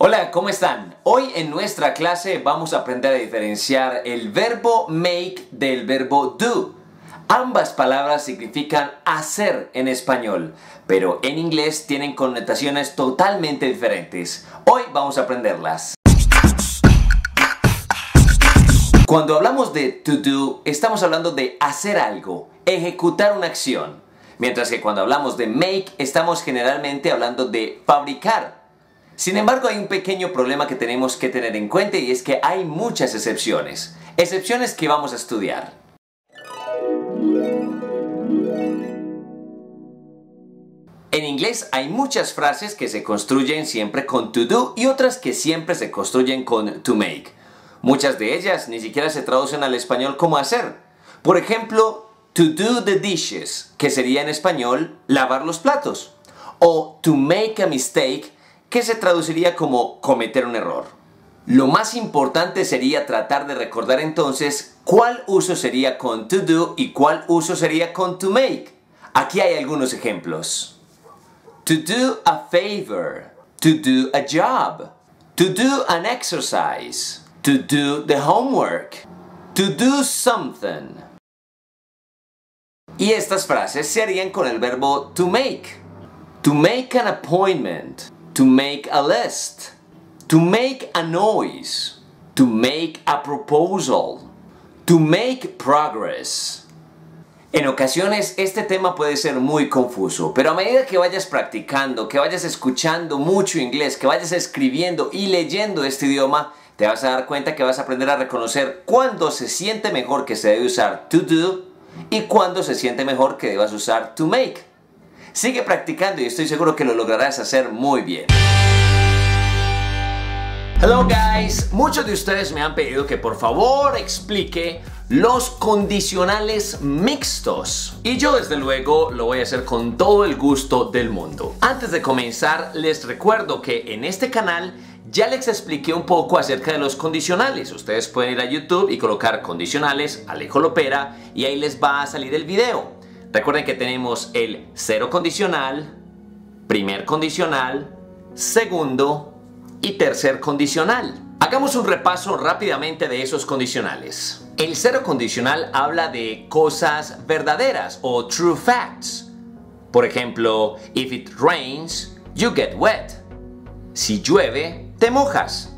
Hola, ¿cómo están? Hoy en nuestra clase vamos a aprender a diferenciar el verbo make del verbo do. Ambas palabras significan hacer en español, pero en inglés tienen connotaciones totalmente diferentes. Hoy vamos a aprenderlas. Cuando hablamos de to do, estamos hablando de hacer algo, ejecutar una acción. Mientras que cuando hablamos de make, estamos generalmente hablando de fabricar sin embargo, hay un pequeño problema que tenemos que tener en cuenta y es que hay muchas excepciones. Excepciones que vamos a estudiar. En inglés hay muchas frases que se construyen siempre con to do y otras que siempre se construyen con to make. Muchas de ellas ni siquiera se traducen al español como hacer. Por ejemplo, to do the dishes, que sería en español lavar los platos. O to make a mistake, que se traduciría como cometer un error. Lo más importante sería tratar de recordar entonces cuál uso sería con to do y cuál uso sería con to make. Aquí hay algunos ejemplos. To do a favor, to do a job, to do an exercise, to do the homework, to do something. Y estas frases se harían con el verbo to make. To make an appointment, to make a list, to make a noise, to make a proposal, to make progress. En ocasiones este tema puede ser muy confuso, pero a medida que vayas practicando, que vayas escuchando mucho inglés, que vayas escribiendo y leyendo este idioma, te vas a dar cuenta que vas a aprender a reconocer cuándo se siente mejor que se debe usar to do y cuándo se siente mejor que debas usar to make. Sigue practicando y estoy seguro que lo lograrás hacer muy bien. Hello guys, muchos de ustedes me han pedido que por favor explique los condicionales mixtos y yo desde luego lo voy a hacer con todo el gusto del mundo. Antes de comenzar les recuerdo que en este canal ya les expliqué un poco acerca de los condicionales. Ustedes pueden ir a YouTube y colocar condicionales Alejo Lopera y ahí les va a salir el video. Recuerden que tenemos el cero condicional, primer condicional, segundo y tercer condicional. Hagamos un repaso rápidamente de esos condicionales. El cero condicional habla de cosas verdaderas o true facts. Por ejemplo, if it rains, you get wet. Si llueve, te mojas.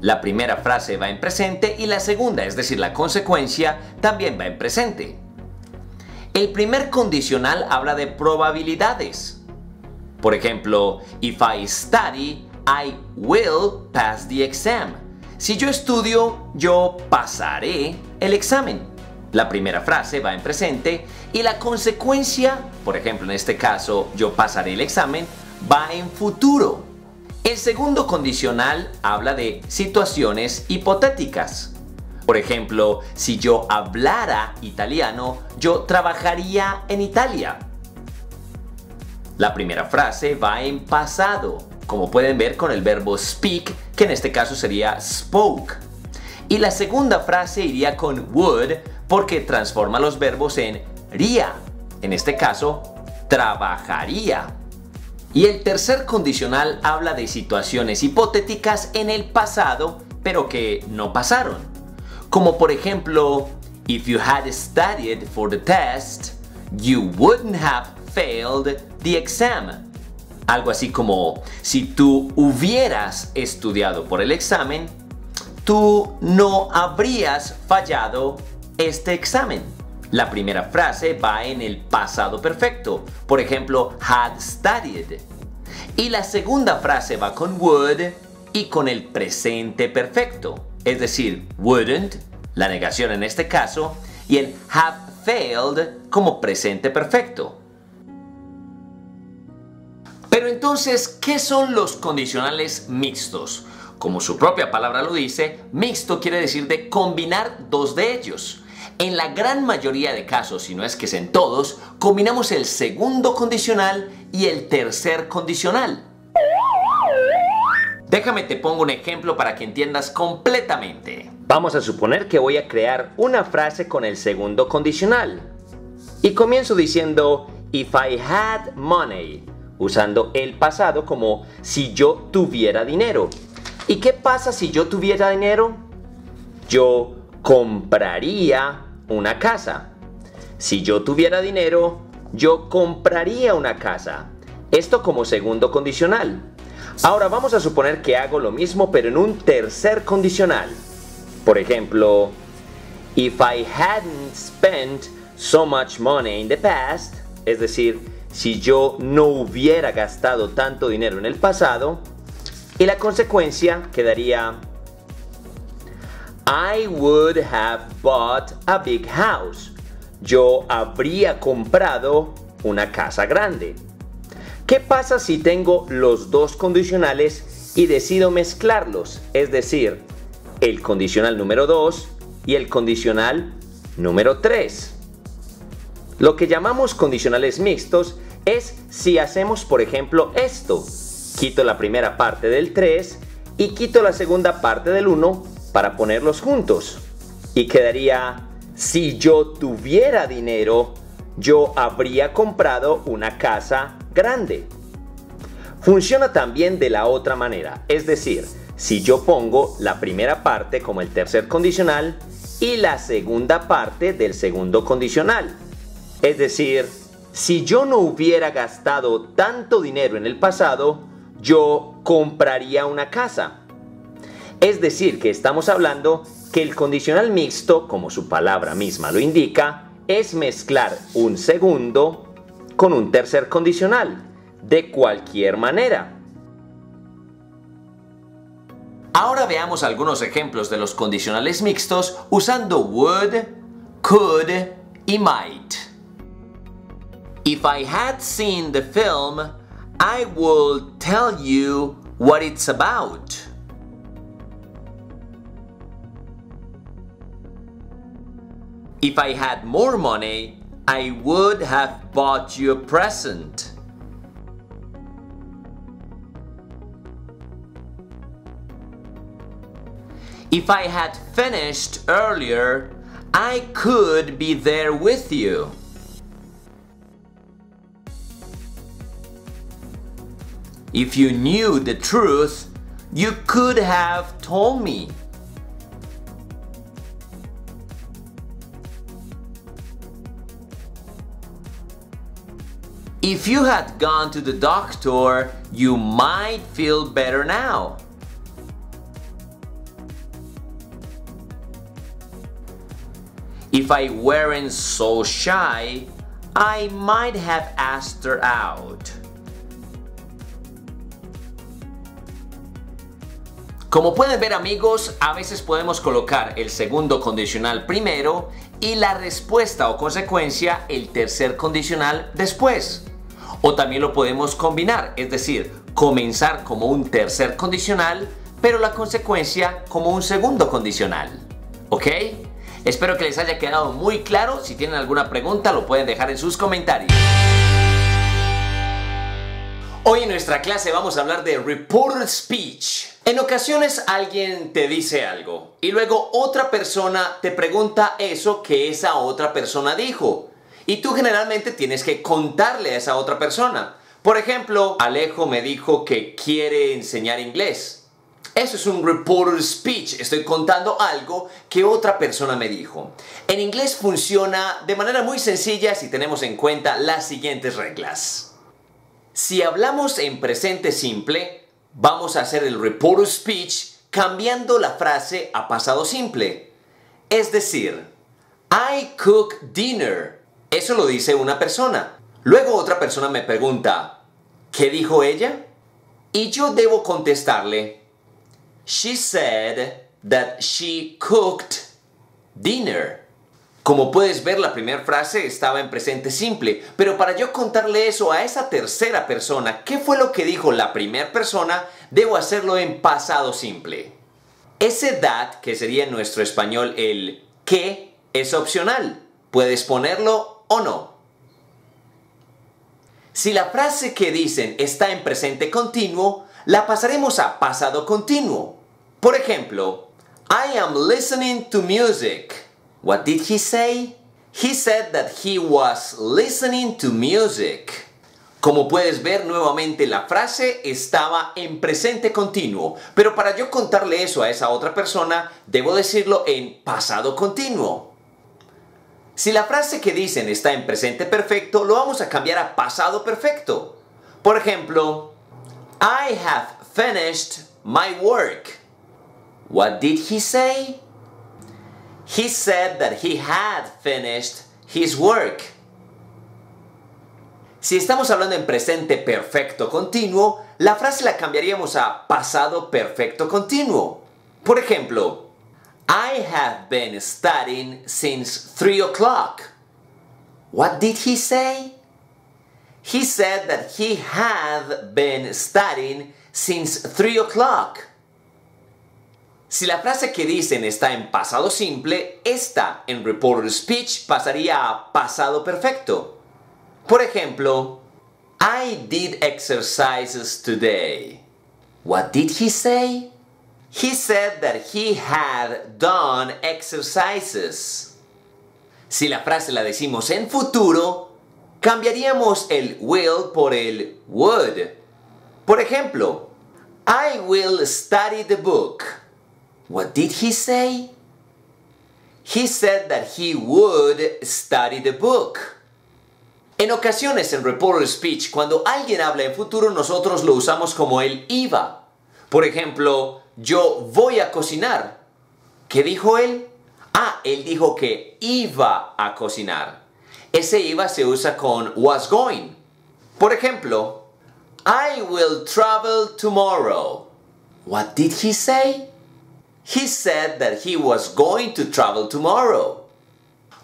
La primera frase va en presente y la segunda, es decir, la consecuencia, también va en presente. El primer condicional habla de probabilidades. Por ejemplo, if I study, I will pass the exam. Si yo estudio, yo pasaré el examen. La primera frase va en presente y la consecuencia, por ejemplo en este caso, yo pasaré el examen, va en futuro. El segundo condicional habla de situaciones hipotéticas. Por ejemplo, si yo hablara italiano, yo trabajaría en Italia. La primera frase va en pasado, como pueden ver con el verbo speak, que en este caso sería spoke. Y la segunda frase iría con would porque transforma los verbos en ría. En este caso, trabajaría. Y el tercer condicional habla de situaciones hipotéticas en el pasado, pero que no pasaron. Como por ejemplo, if you had studied for the test, you wouldn't have failed the exam. Algo así como, si tú hubieras estudiado por el examen, tú no habrías fallado este examen. La primera frase va en el pasado perfecto, por ejemplo, had studied. Y la segunda frase va con would y con el presente perfecto es decir, wouldn't, la negación en este caso, y el have failed como presente perfecto. Pero entonces, ¿qué son los condicionales mixtos? Como su propia palabra lo dice, mixto quiere decir de combinar dos de ellos. En la gran mayoría de casos, si no es que es en todos, combinamos el segundo condicional y el tercer condicional. Déjame te pongo un ejemplo para que entiendas completamente. Vamos a suponer que voy a crear una frase con el segundo condicional. Y comienzo diciendo, if I had money, usando el pasado como si yo tuviera dinero. ¿Y qué pasa si yo tuviera dinero? Yo compraría una casa. Si yo tuviera dinero, yo compraría una casa. Esto como segundo condicional. Ahora vamos a suponer que hago lo mismo pero en un tercer condicional. Por ejemplo, if I hadn't spent so much money in the past, es decir, si yo no hubiera gastado tanto dinero en el pasado, y la consecuencia quedaría I would have bought a big house. Yo habría comprado una casa grande. ¿Qué pasa si tengo los dos condicionales y decido mezclarlos? Es decir, el condicional número 2 y el condicional número 3. Lo que llamamos condicionales mixtos es si hacemos, por ejemplo, esto. Quito la primera parte del 3 y quito la segunda parte del 1 para ponerlos juntos. Y quedaría, si yo tuviera dinero, yo habría comprado una casa grande. Funciona también de la otra manera, es decir, si yo pongo la primera parte como el tercer condicional y la segunda parte del segundo condicional. Es decir, si yo no hubiera gastado tanto dinero en el pasado, yo compraría una casa. Es decir, que estamos hablando que el condicional mixto, como su palabra misma lo indica, es mezclar un segundo con un tercer condicional, de cualquier manera. Ahora veamos algunos ejemplos de los condicionales mixtos usando would, could y might. If I had seen the film, I would tell you what it's about. If I had more money, I would have bought you a present. If I had finished earlier, I could be there with you. If you knew the truth, you could have told me. If you had gone to the doctor, you might feel better now. If I weren't so shy, I might have asked her out. Como pueden ver amigos, a veces podemos colocar el segundo condicional primero y la respuesta o consecuencia el tercer condicional después. O también lo podemos combinar, es decir, comenzar como un tercer condicional, pero la consecuencia como un segundo condicional. ¿Ok? Espero que les haya quedado muy claro. Si tienen alguna pregunta, lo pueden dejar en sus comentarios. Hoy en nuestra clase vamos a hablar de reported speech. En ocasiones alguien te dice algo y luego otra persona te pregunta eso que esa otra persona dijo. Y tú generalmente tienes que contarle a esa otra persona. Por ejemplo, Alejo me dijo que quiere enseñar inglés. Eso es un reporter speech. Estoy contando algo que otra persona me dijo. En inglés funciona de manera muy sencilla si tenemos en cuenta las siguientes reglas. Si hablamos en presente simple, vamos a hacer el reporter speech cambiando la frase a pasado simple. Es decir, I cook dinner eso lo dice una persona. Luego otra persona me pregunta, ¿qué dijo ella? Y yo debo contestarle, She said that she cooked dinner. Como puedes ver, la primera frase estaba en presente simple, pero para yo contarle eso a esa tercera persona, ¿qué fue lo que dijo la primera persona? Debo hacerlo en pasado simple. Ese that, que sería en nuestro español el que, es opcional. Puedes ponerlo o no? Si la frase que dicen está en presente continuo, la pasaremos a pasado continuo. Por ejemplo, I am listening to music. What did he say? He said that he was listening to music. Como puedes ver nuevamente la frase estaba en presente continuo, pero para yo contarle eso a esa otra persona debo decirlo en pasado continuo. Si la frase que dicen está en presente perfecto, lo vamos a cambiar a pasado perfecto. Por ejemplo, I have finished my work. What did he say? He said that he had finished his work. Si estamos hablando en presente perfecto continuo, la frase la cambiaríamos a pasado perfecto continuo. Por ejemplo, I have been studying since 3 o'clock. What did he say? He said that he had been studying since 3 o'clock. Si la frase que dicen está en pasado simple, esta en reported speech pasaría a pasado perfecto. Por ejemplo, I did exercises today. What did he say? He said that he had done exercises. Si la frase la decimos en futuro, cambiaríamos el will por el would. Por ejemplo, I will study the book. What did he say? He said that he would study the book. En ocasiones en reported speech, cuando alguien habla en futuro, nosotros lo usamos como el iba. Por ejemplo, yo voy a cocinar. ¿Qué dijo él? Ah, él dijo que iba a cocinar. Ese iba se usa con was going. Por ejemplo, I will travel tomorrow. What did he say? He said that he was going to travel tomorrow.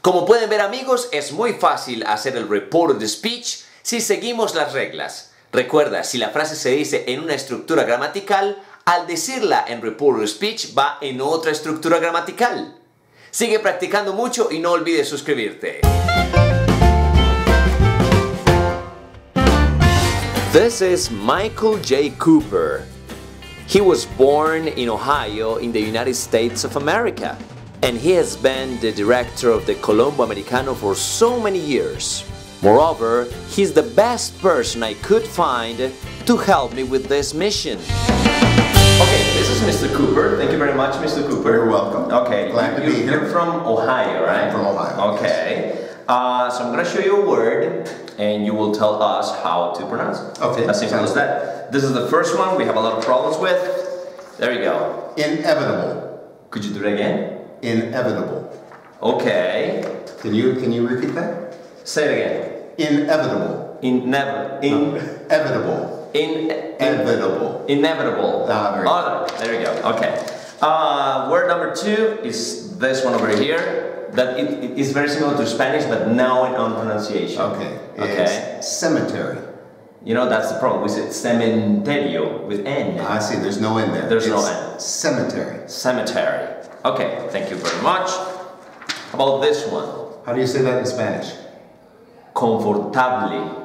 Como pueden ver amigos, es muy fácil hacer el report de speech si seguimos las reglas. Recuerda, si la frase se dice en una estructura gramatical, al decirla en report speech va en otra estructura gramatical. Sigue practicando mucho y no olvides suscribirte. This is Michael J. Cooper. He was born in Ohio in the United States of America. and he has been the director of the Colombo Americano for so many years. Moreover, he's the best person I could find to help me with this mission. This is Mr. Cooper. Thank you very much, Mr. Cooper. You're welcome. Okay, Glad you, to be here. You're from Ohio, right? I'm from Ohio, Okay. Uh, so I'm going to show you a word, and you will tell us how to pronounce it. Okay, As simple as that. This is the first one we have a lot of problems with. There you go. Inevitable. Could you do it again? Inevitable. Okay. Can you can you repeat that? Say it again. Inevitable. In never in Inevitable. In, in Inevitable. inevitable. Ah, very oh, there we go. Okay. Uh, word number two is this one over here. That it, it is very similar to Spanish, but now in on pronunciation. Okay. Okay. It's cemetery. You know that's the problem. We said cementerio with N. I see. There's no N there. There's no N. Cemetery. Cemetery. Okay. Thank you very much. How about this one? How do you say that in Spanish? Confortable.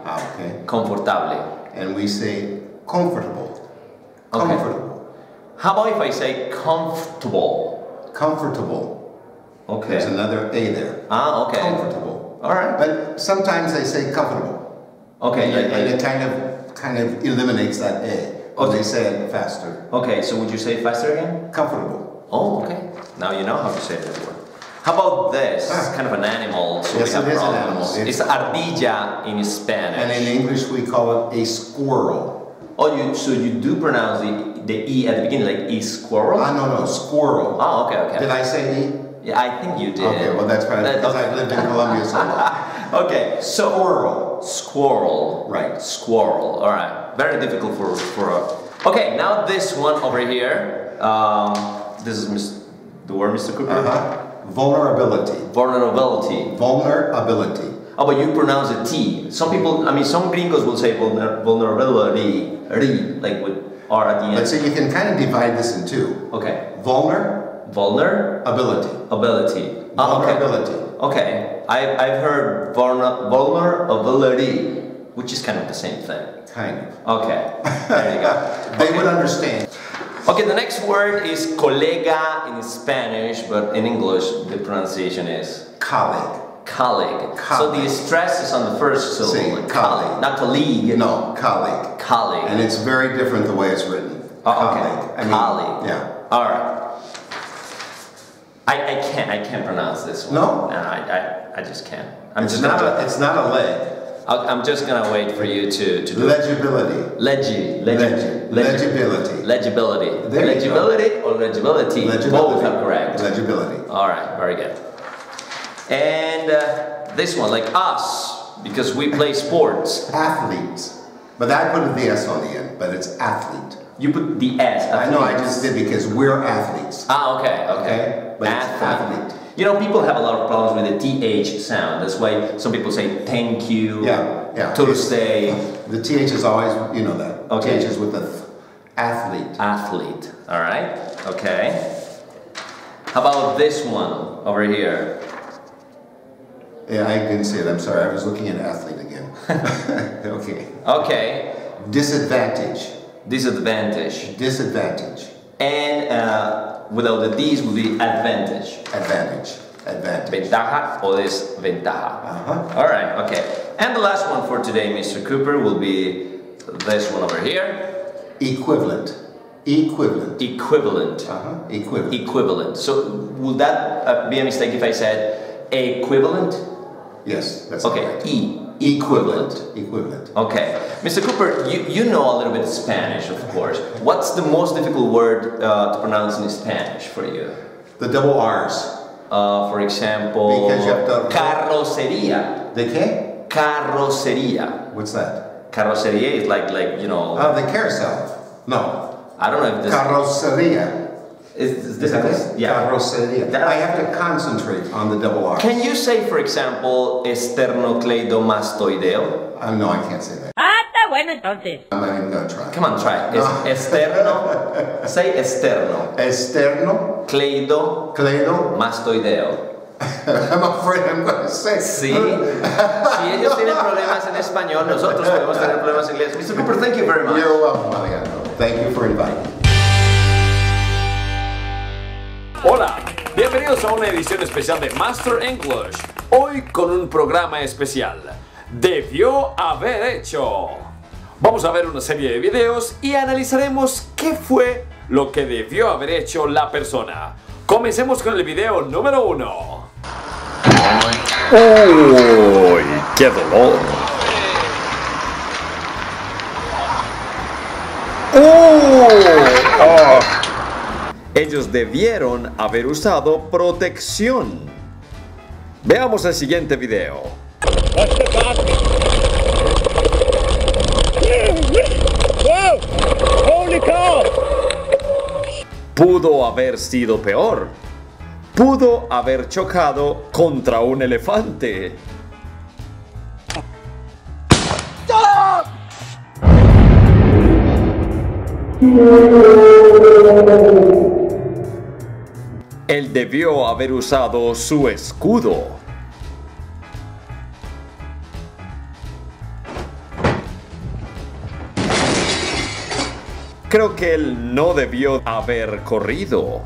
Ah, okay. Confortable. And we say comfortable. Okay. Comfortable. How about if I say comfortable? Comfortable. Okay. There's another A there. Ah, okay. Comfortable. All right. But sometimes they say comfortable. Okay. And, like- and like- it kind of kind of eliminates that A. Or Okay. they say it faster. okay. So would you say it faster again? Comfortable. Oh, okay. Now you know how to say that word. How about this? It's Ah. kind of an animal. So Yes, it is an animal. It's, It's- ardilla in Spanish. And in English we call it a squirrel. oh, you so you do pronounce the the e at the beginning like e squirrel? Ah, no, no, squirrel. oh, okay, okay. Did I say E? Yeah, I think you did. Okay, well that's That- because okay. I've lived in Colombia so long. Okay, so Squirrel. Squirrel. Right. Squirrel. All right. Very difficult for for a. Okay, now this one over here. Um, this is Mis- the word, Mr. Cooper. Uh-huh. Vulnerability. Vulnerability. Vulnerability. Oh, but you pronounce it T. Some people, I mean, some gringos will say vulner- vulnerability, like with R at the end. But so you can kind of divide this in two. Okay. Vulnerability. Vulnerability. Ability. Ah, okay. Vulnerability. Okay. I, I've heard vulner- vulnerability, which is kind of the same thing. Kind of. Okay. There you go. They would understand. Okay, the next word is colega in Spanish, but in English the pronunciation is Colleague. Colleague. So the stress is on the first syllable. Like colleague. Not colleague. No, colleague. Colleague. And it's very different the way it's written. Oh, okay. Colleague. I mean, Colleague. Yeah. All right. I, I can't I can't pronounce this one. No? No, I, I, I just can't. I'm It's just not a, it's not a leg. I'll, I'm just gonna wait for you to, to do it. Legibility. Legi, legi, Legi- legi- legibility. Legibility. There legibility or legibility? Legibility. Both are correct. Legibility. All right, very good. And uh, this one, like us, because we play sports. Athletes. But I put the S on the end, but it's athlete. You put the S. I know I just did because we're athletes. Ah, okay, okay. Okay, but it's athlete. You know, people have a lot of problems with the TH sound. That's why some people say thank you, Yeah, yeah. Thursday, The TH is always, you know that. Okay. TH is with the th- athlete. athlete. All right, okay. How about this one over here? Yeah, I didn't see it. I'm sorry. I was looking at athlete again. okay. Okay, Disadvantage. disadvantage. Disadvantage. And uh, without the D's would be advantage. Advantage. Advantage. Ventaja o desventaja. Uh-huh. All right, okay. And the last one for today, Mr. Cooper, will be this one over here. Equivalent. Equivalent. Equivalent. Uh-huh. Equivalent. Equivalent. So would that uh, be a mistake if I said equivalent? yes, that's Okay, correct. E. Equivalent. Equivalent. Okay. Mr. Cooper, you, you know a little bit Spanish, of course. What's the most difficult word uh, to pronounce in Spanish for you? The double R's. Uh, for example, Because you have to- carrocería. The K? Carrocería. What's that? Carrocería is like, like you know, Oh, the carousel. No. I don't know if this Carroceria. Is, is this Is that? Yeah. Carroceria. That- I have to concentrate on the double R. Can you say, for example, esternocleidomastoideo? Uh, no, I can't say that. Ah, está bueno entonces. I'm not even gonna try. Come on, try. it. Es, externo. say externo. Externo, Cleido cledo. mastoideo. I'm afraid I'm gonna say. Sí. Si ellos tienen problemas en español, nosotros podemos tener problemas en inglés. Mr. Cooper, thank you very much. You're welcome, Alejandro. Thank you for inviting me. Hola, bienvenidos a una edición especial de Master English. Hoy con un programa especial. Debió haber hecho. Vamos a ver una serie de videos y analizaremos qué fue lo que debió haber hecho la persona. Comencemos con el video número uno. ¡Uy, qué dolor! Ellos debieron haber usado protección. Veamos el siguiente video. Pudo haber sido peor. Pudo haber chocado contra un elefante. Él debió haber usado su escudo. Creo que él no debió haber corrido.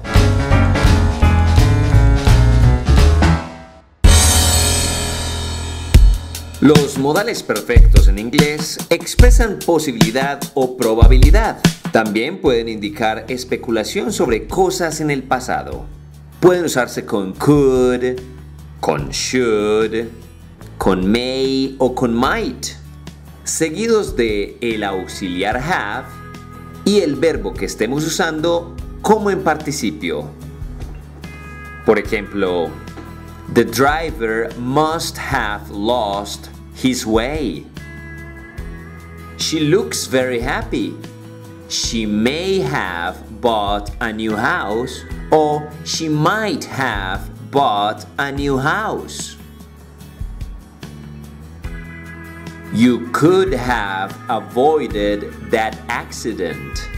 Los modales perfectos en inglés expresan posibilidad o probabilidad. También pueden indicar especulación sobre cosas en el pasado. Pueden usarse con could, con should, con may o con might, seguidos de el auxiliar have y el verbo que estemos usando como en participio. Por ejemplo, The driver must have lost his way. She looks very happy. She may have bought a new house or she might have bought a new house. You could have avoided that accident.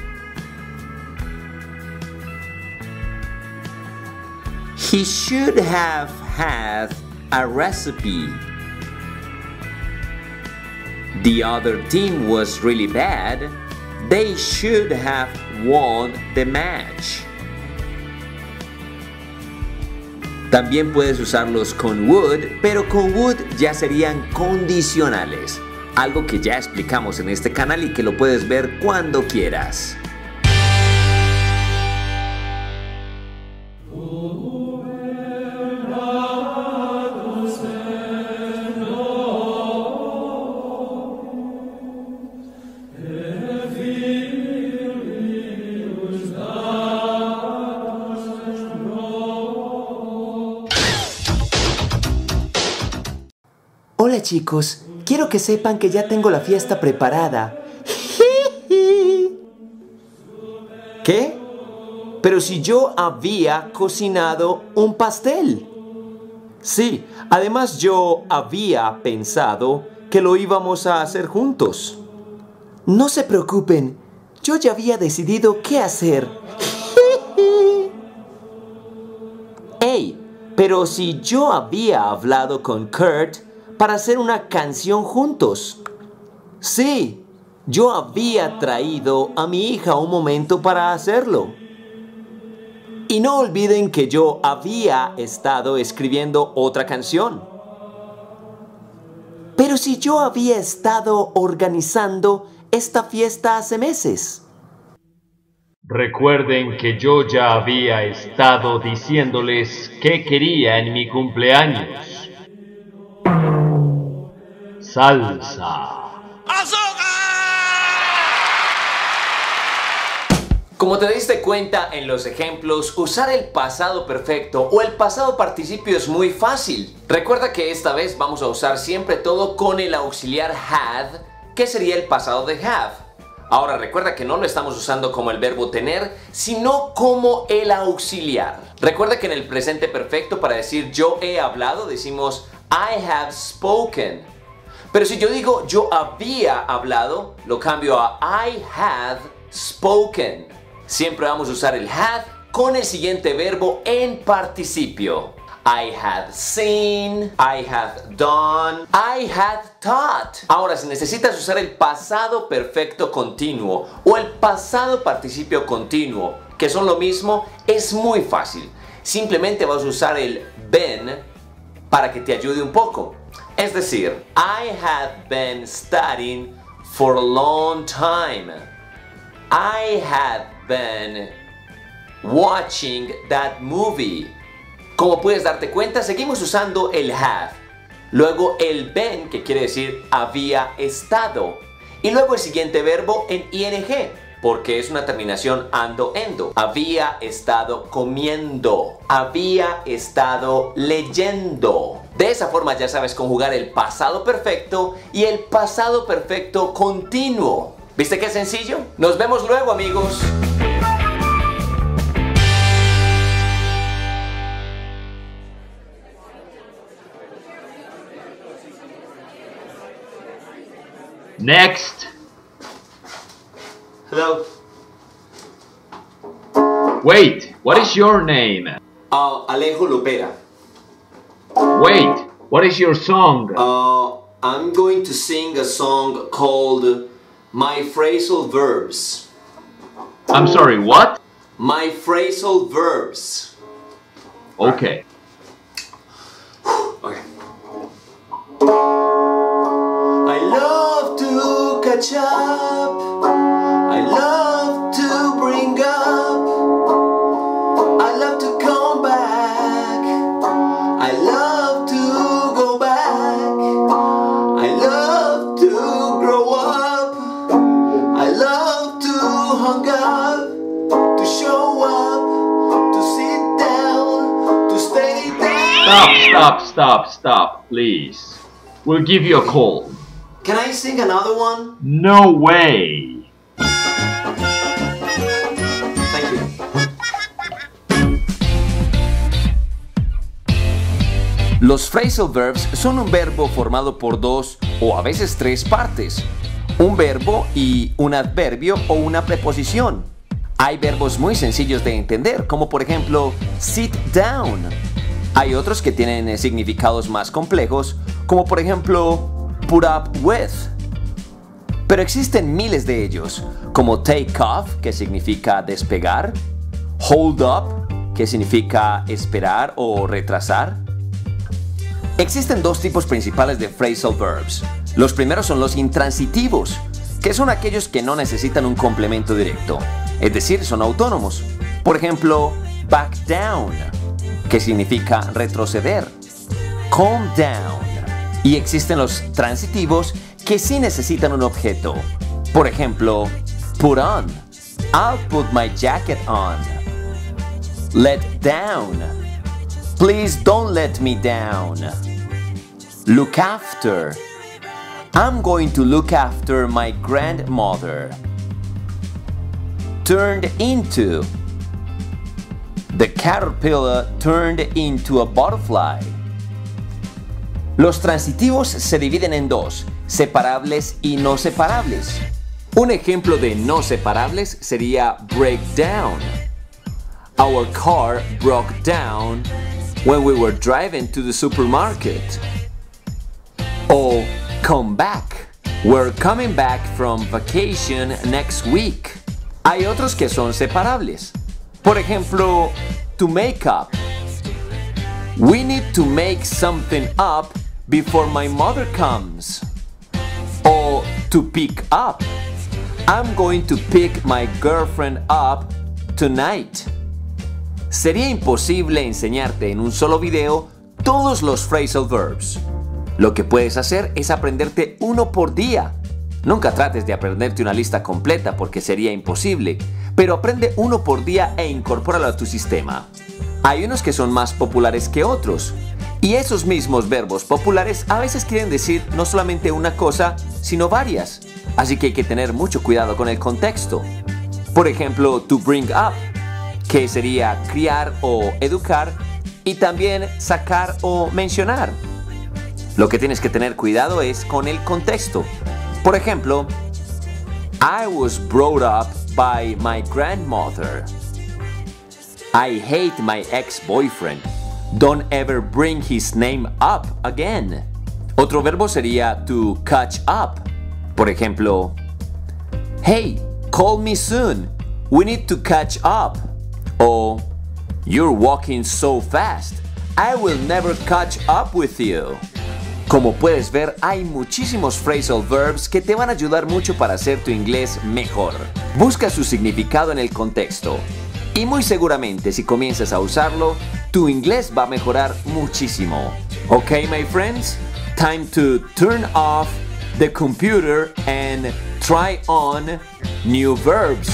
He should have had a recipe. The other team was really bad. They should have won the match. También puedes usarlos con would, pero con would ya serían condicionales, algo que ya explicamos en este canal y que lo puedes ver cuando quieras. Chicos, quiero que sepan que ya tengo la fiesta preparada. ¿Qué? Pero si yo había cocinado un pastel. Sí, además yo había pensado que lo íbamos a hacer juntos. No se preocupen, yo ya había decidido qué hacer. Hey, pero si yo había hablado con Kurt para hacer una canción juntos. Sí, yo había traído a mi hija un momento para hacerlo. Y no olviden que yo había estado escribiendo otra canción. Pero si yo había estado organizando esta fiesta hace meses. Recuerden que yo ya había estado diciéndoles qué quería en mi cumpleaños. Salsa. Como te diste cuenta en los ejemplos, usar el pasado perfecto o el pasado participio es muy fácil. Recuerda que esta vez vamos a usar siempre todo con el auxiliar had, que sería el pasado de have. Ahora recuerda que no lo estamos usando como el verbo tener, sino como el auxiliar. Recuerda que en el presente perfecto para decir yo he hablado decimos I have spoken. Pero si yo digo yo había hablado, lo cambio a I have spoken. Siempre vamos a usar el had con el siguiente verbo en participio. I had seen, I had done, I had taught. Ahora, si necesitas usar el pasado perfecto continuo o el pasado participio continuo, que son lo mismo, es muy fácil. Simplemente vas a usar el been para que te ayude un poco. Es decir, I had been studying for a long time. I had been watching that movie. Como puedes darte cuenta, seguimos usando el have. Luego el been, que quiere decir había estado. Y luego el siguiente verbo en ing, porque es una terminación ando endo. Había estado comiendo. Había estado leyendo. De esa forma ya sabes conjugar el pasado perfecto y el pasado perfecto continuo. ¿Viste qué sencillo? Nos vemos luego amigos. Next. Hello. Wait, what is your name? Uh, Alejo Lupera. Wait, what is your song? Uh, I'm going to sing a song called My Phrasal Verbs. I'm sorry, what? My Phrasal Verbs. Okay. Okay. I love to catch up. I love to bring up. I love to come back. I love to go back. I love to grow up. I love to hang up. To show up. To sit down. To stay down. Stop, stop, stop, stop, please. We'll give you a call. Can I sing another one? No way. Los phrasal verbs son un verbo formado por dos o a veces tres partes. Un verbo y un adverbio o una preposición. Hay verbos muy sencillos de entender, como por ejemplo sit down. Hay otros que tienen eh, significados más complejos, como por ejemplo put up with. Pero existen miles de ellos, como take off, que significa despegar, hold up, que significa esperar o retrasar. Existen dos tipos principales de phrasal verbs. Los primeros son los intransitivos, que son aquellos que no necesitan un complemento directo, es decir, son autónomos. Por ejemplo, back down, que significa retroceder. Calm down. Y existen los transitivos que sí necesitan un objeto. Por ejemplo, put on. I'll put my jacket on. Let down. Please don't let me down. Look after. I'm going to look after my grandmother. Turned into. The caterpillar turned into a butterfly. Los transitivos se dividen en dos, separables y no separables. Un ejemplo de no separables sería break down. Our car broke down when we were driving to the supermarket. O come back. We're coming back from vacation next week. Hay otros que son separables. Por ejemplo, to make up. We need to make something up before my mother comes. O to pick up. I'm going to pick my girlfriend up tonight. Sería imposible enseñarte en un solo video todos los phrasal verbs. Lo que puedes hacer es aprenderte uno por día. Nunca trates de aprenderte una lista completa porque sería imposible, pero aprende uno por día e incorpóralo a tu sistema. Hay unos que son más populares que otros, y esos mismos verbos populares a veces quieren decir no solamente una cosa, sino varias. Así que hay que tener mucho cuidado con el contexto. Por ejemplo, to bring up, que sería criar o educar, y también sacar o mencionar. Lo que tienes que tener cuidado es con el contexto. Por ejemplo, I was brought up by my grandmother. I hate my ex-boyfriend. Don't ever bring his name up again. Otro verbo sería to catch up. Por ejemplo, Hey, call me soon. We need to catch up. O You're walking so fast. I will never catch up with you. Como puedes ver, hay muchísimos phrasal verbs que te van a ayudar mucho para hacer tu inglés mejor. Busca su significado en el contexto. Y muy seguramente si comienzas a usarlo, tu inglés va a mejorar muchísimo. Ok, my friends? Time to turn off the computer and try on new verbs.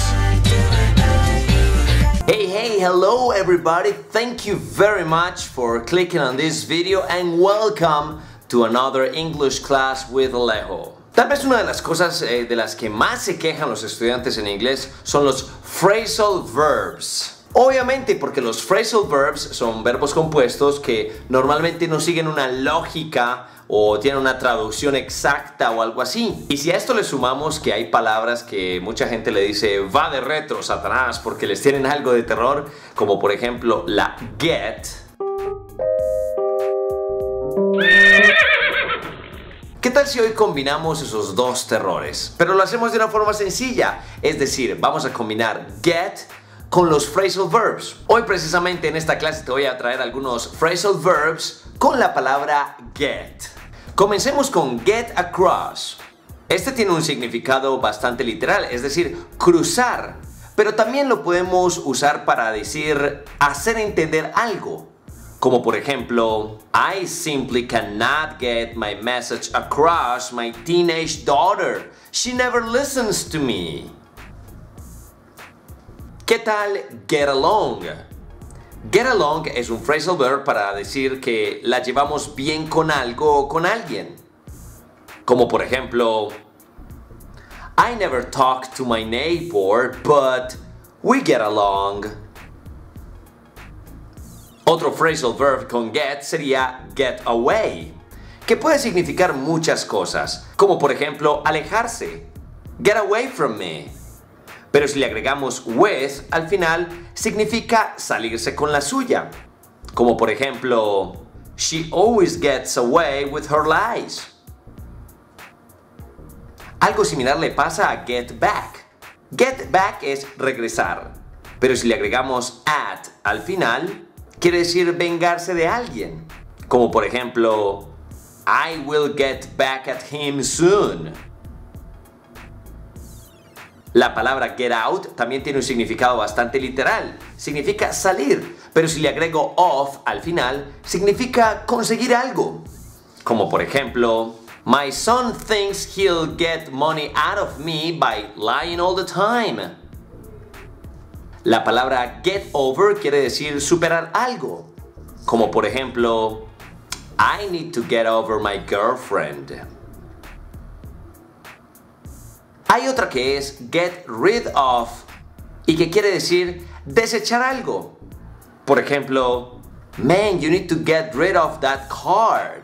Hey, hey, hello everybody. Thank you very much for clicking on this video and welcome to another English class with Alejo. Tal vez una de las cosas eh, de las que más se quejan los estudiantes en inglés son los phrasal verbs. Obviamente porque los phrasal verbs son verbos compuestos que normalmente no siguen una lógica o tienen una traducción exacta o algo así. Y si a esto le sumamos que hay palabras que mucha gente le dice va de retro, Satanás, porque les tienen algo de terror, como por ejemplo la get. ¿Qué tal si hoy combinamos esos dos terrores? Pero lo hacemos de una forma sencilla, es decir, vamos a combinar get con los phrasal verbs. Hoy precisamente en esta clase te voy a traer algunos phrasal verbs con la palabra get. Comencemos con get across. Este tiene un significado bastante literal, es decir, cruzar, pero también lo podemos usar para decir hacer entender algo. Como por ejemplo, I simply cannot get my message across my teenage daughter. She never listens to me. ¿Qué tal get along? Get along es un phrasal verb para decir que la llevamos bien con algo o con alguien. Como por ejemplo, I never talk to my neighbor, but we get along. Otro phrasal verb con get sería get away, que puede significar muchas cosas, como por ejemplo alejarse. Get away from me. Pero si le agregamos with al final, significa salirse con la suya. Como por ejemplo, she always gets away with her lies. Algo similar le pasa a get back. Get back es regresar. pero si le agregamos at al final, quiere decir vengarse de alguien. Como por ejemplo, I will get back at him soon. La palabra get out también tiene un significado bastante literal. Significa salir, pero si le agrego off al final, significa conseguir algo. Como por ejemplo, My son thinks he'll get money out of me by lying all the time. La palabra get over quiere decir superar algo. Como por ejemplo, I need to get over my girlfriend. Hay otra que es get rid of y que quiere decir desechar algo. Por ejemplo, man, you need to get rid of that card.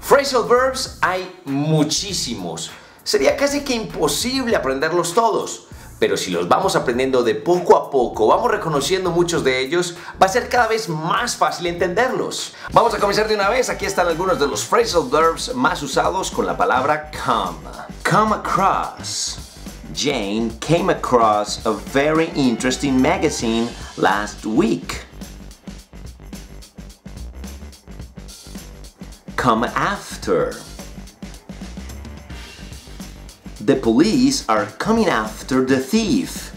Phrasal verbs hay muchísimos. Sería casi que imposible aprenderlos todos. Pero si los vamos aprendiendo de poco a poco, vamos reconociendo muchos de ellos, va a ser cada vez más fácil entenderlos. Vamos a comenzar de una vez. Aquí están algunos de los phrasal verbs más usados con la palabra come. Come across. Jane came across a very interesting magazine last week. Come after. The police are coming after the thief.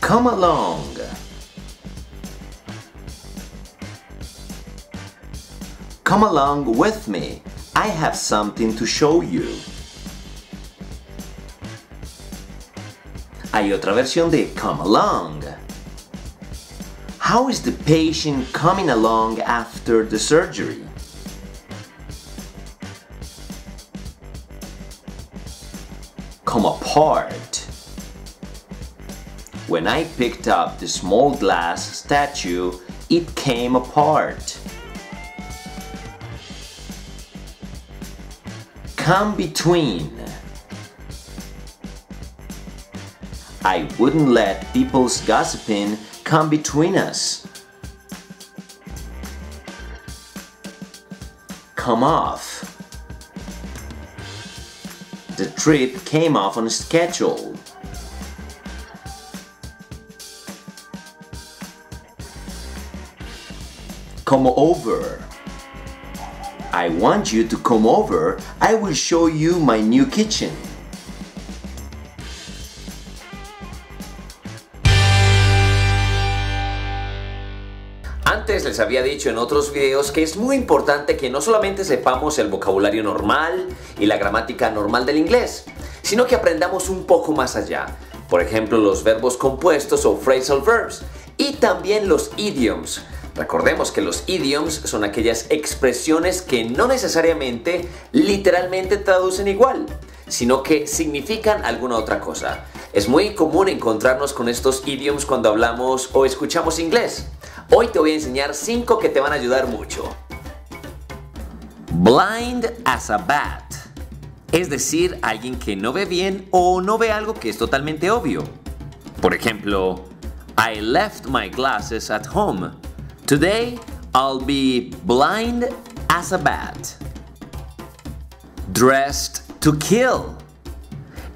Come along. Come along with me. I have something to show you. Hay otra versión de come along. How is the patient coming along after the surgery? Come apart. When I picked up the small glass statue, it came apart. Come between. I wouldn't let people's gossiping come between us. Come off. The trip came off on schedule. Come over. I want you to come over. I will show you my new kitchen. Había dicho en otros videos que es muy importante que no solamente sepamos el vocabulario normal y la gramática normal del inglés, sino que aprendamos un poco más allá. Por ejemplo, los verbos compuestos o phrasal verbs y también los idioms. Recordemos que los idioms son aquellas expresiones que no necesariamente literalmente traducen igual, sino que significan alguna otra cosa. Es muy común encontrarnos con estos idioms cuando hablamos o escuchamos inglés. Hoy te voy a enseñar 5 que te van a ayudar mucho. Blind as a bat. Es decir, alguien que no ve bien o no ve algo que es totalmente obvio. Por ejemplo, I left my glasses at home. Today I'll be blind as a bat. Dressed to kill.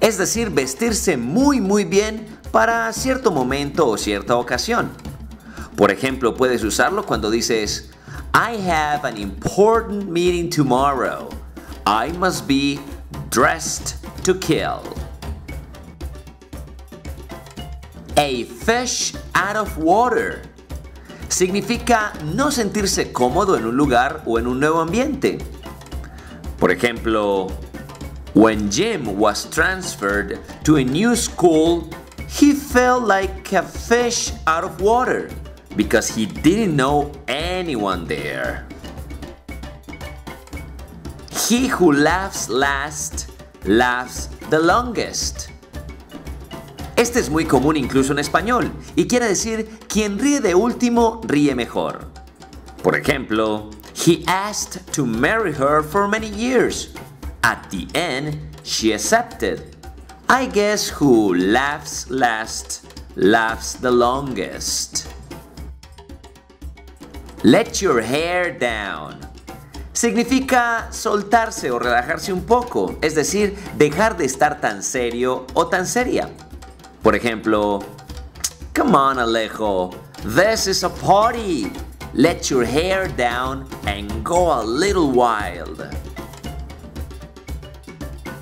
Es decir, vestirse muy muy bien para cierto momento o cierta ocasión. Por ejemplo, puedes usarlo cuando dices, I have an important meeting tomorrow. I must be dressed to kill. A fish out of water. Significa no sentirse cómodo en un lugar o en un nuevo ambiente. Por ejemplo, when Jim was transferred to a new school, he felt like a fish out of water because he didn't know anyone there. He who laughs last laughs the longest. Este es muy común incluso en español y quiere decir quien ríe de último ríe mejor. Por ejemplo, he asked to marry her for many years. At the end, she accepted. I guess who laughs last laughs the longest. Let your hair down. significa soltarse o relajarse un poco, es decir, dejar de estar tan serio o tan seria. Por ejemplo, Come on Alejo, this is a party. Let your hair down and go a little wild.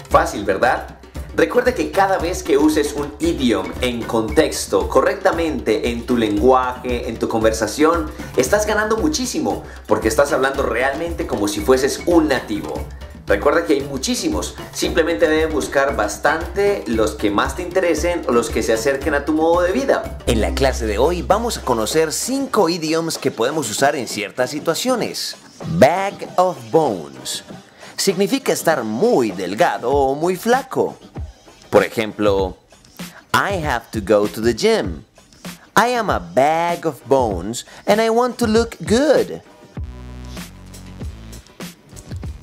Fácil, ¿verdad? Recuerda que cada vez que uses un idiom en contexto correctamente en tu lenguaje, en tu conversación, estás ganando muchísimo porque estás hablando realmente como si fueses un nativo. Recuerda que hay muchísimos, simplemente debes buscar bastante los que más te interesen o los que se acerquen a tu modo de vida. En la clase de hoy vamos a conocer 5 idioms que podemos usar en ciertas situaciones. Bag of bones significa estar muy delgado o muy flaco. Por ejemplo, I have to go to the gym. I am a bag of bones and I want to look good.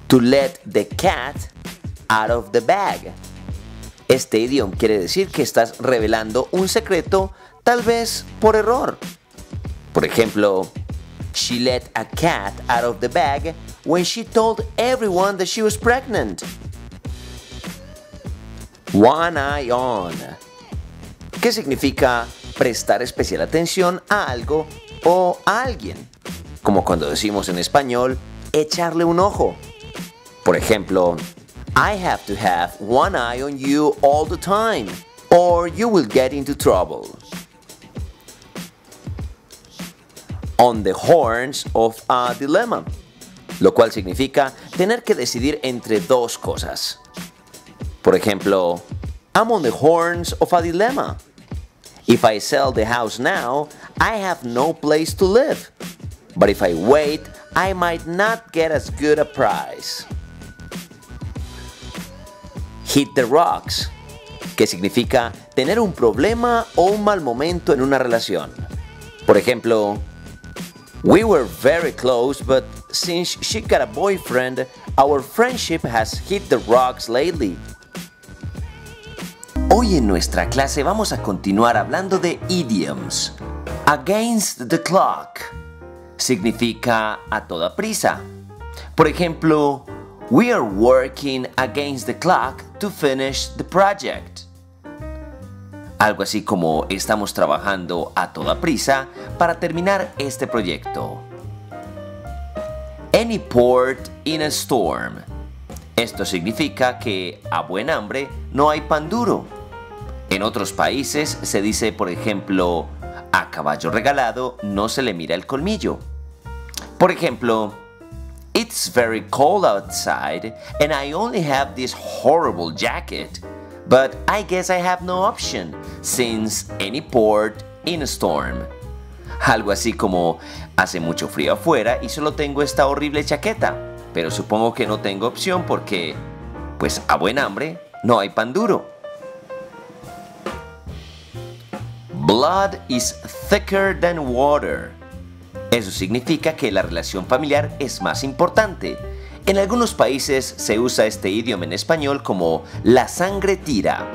To let the cat out of the bag. Este idioma quiere decir que estás revelando un secreto tal vez por error. Por ejemplo, she let a cat out of the bag when she told everyone that she was pregnant. One eye on. ¿Qué significa prestar especial atención a algo o a alguien? Como cuando decimos en español, echarle un ojo. Por ejemplo, I have to have one eye on you all the time, or you will get into trouble. On the horns of a dilemma, lo cual significa tener que decidir entre dos cosas. Por ejemplo, I'm on the horns of a dilemma. If I sell the house now, I have no place to live. But if I wait, I might not get as good a price. Hit the rocks, que significa tener un problema o un mal momento en una relación. Por ejemplo, We were very close, but since she got a boyfriend, our friendship has hit the rocks lately. Hoy en nuestra clase vamos a continuar hablando de idioms. Against the clock significa a toda prisa. Por ejemplo, we are working against the clock to finish the project. Algo así como estamos trabajando a toda prisa para terminar este proyecto. Any port in a storm. Esto significa que a buen hambre no hay pan duro. En otros países se dice, por ejemplo, a caballo regalado no se le mira el colmillo. Por ejemplo, It's very cold outside and I only have this horrible jacket. But I guess I have no option since any port in a storm. Algo así como hace mucho frío afuera y solo tengo esta horrible chaqueta. Pero supongo que no tengo opción porque, pues a buen hambre, no hay pan duro. Blood is thicker than water. Eso significa que la relación familiar es más importante. En algunos países se usa este idioma en español como la sangre tira.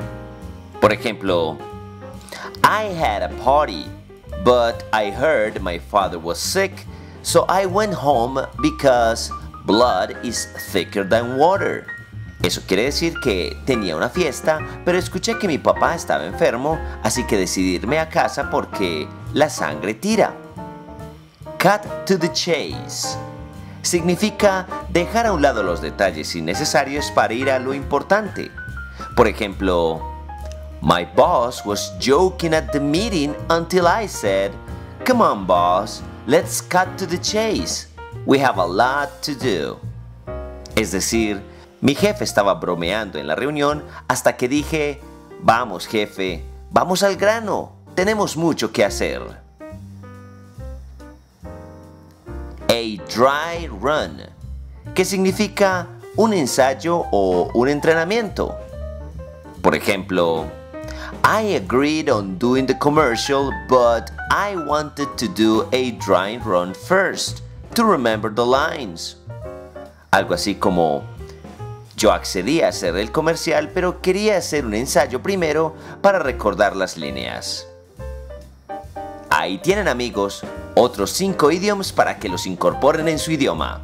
Por ejemplo, I had a party, but I heard my father was sick, so I went home because blood is thicker than water. Eso quiere decir que tenía una fiesta, pero escuché que mi papá estaba enfermo, así que decidí irme a casa porque la sangre tira. Cut to the chase. Significa dejar a un lado los detalles innecesarios para ir a lo importante. Por ejemplo, My boss was joking at the meeting until I said, Come on, boss, let's cut to the chase. We have a lot to do. Es decir, mi jefe estaba bromeando en la reunión hasta que dije, vamos jefe, vamos al grano, tenemos mucho que hacer. A dry run, que significa un ensayo o un entrenamiento. Por ejemplo, I agreed on doing the commercial, but I wanted to do a dry run first to remember the lines. Algo así como yo accedí a hacer el comercial, pero quería hacer un ensayo primero para recordar las líneas. Ahí tienen amigos, otros 5 idiomas para que los incorporen en su idioma.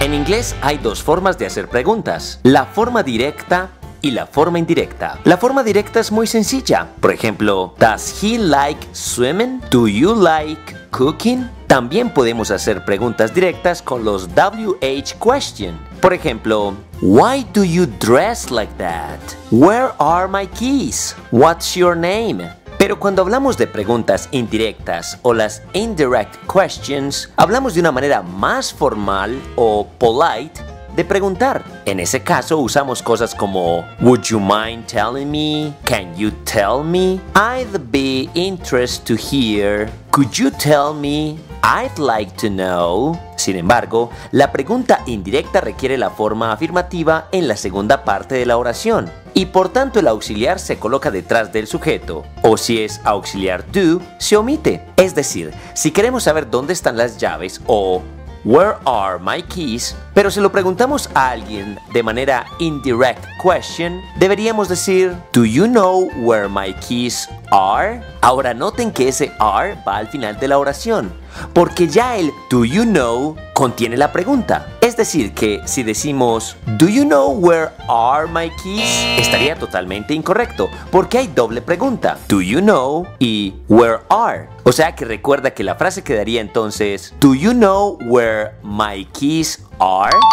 En inglés hay dos formas de hacer preguntas, la forma directa y la forma indirecta. La forma directa es muy sencilla. Por ejemplo, ¿Does he like swimming? ¿Do you like cooking? También podemos hacer preguntas directas con los WH question. Por ejemplo, Why do you dress like that? Where are my keys? What's your name? Pero cuando hablamos de preguntas indirectas o las indirect questions, hablamos de una manera más formal o polite de preguntar. En ese caso usamos cosas como Would you mind telling me? Can you tell me? I'd be interested to hear. Could you tell me? I'd like to know. Sin embargo, la pregunta indirecta requiere la forma afirmativa en la segunda parte de la oración y por tanto el auxiliar se coloca detrás del sujeto o si es auxiliar do, se omite. Es decir, si queremos saber dónde están las llaves o Where are my keys? Pero si lo preguntamos a alguien de manera indirect question, deberíamos decir Do you know where my keys are? Ahora noten que ese are va al final de la oración, porque ya el Do you know contiene la pregunta. Es decir, que si decimos Do you know where are my keys? estaría totalmente incorrecto, porque hay doble pregunta. Do you know y where are? O sea que recuerda que la frase quedaría entonces Do you know where my keys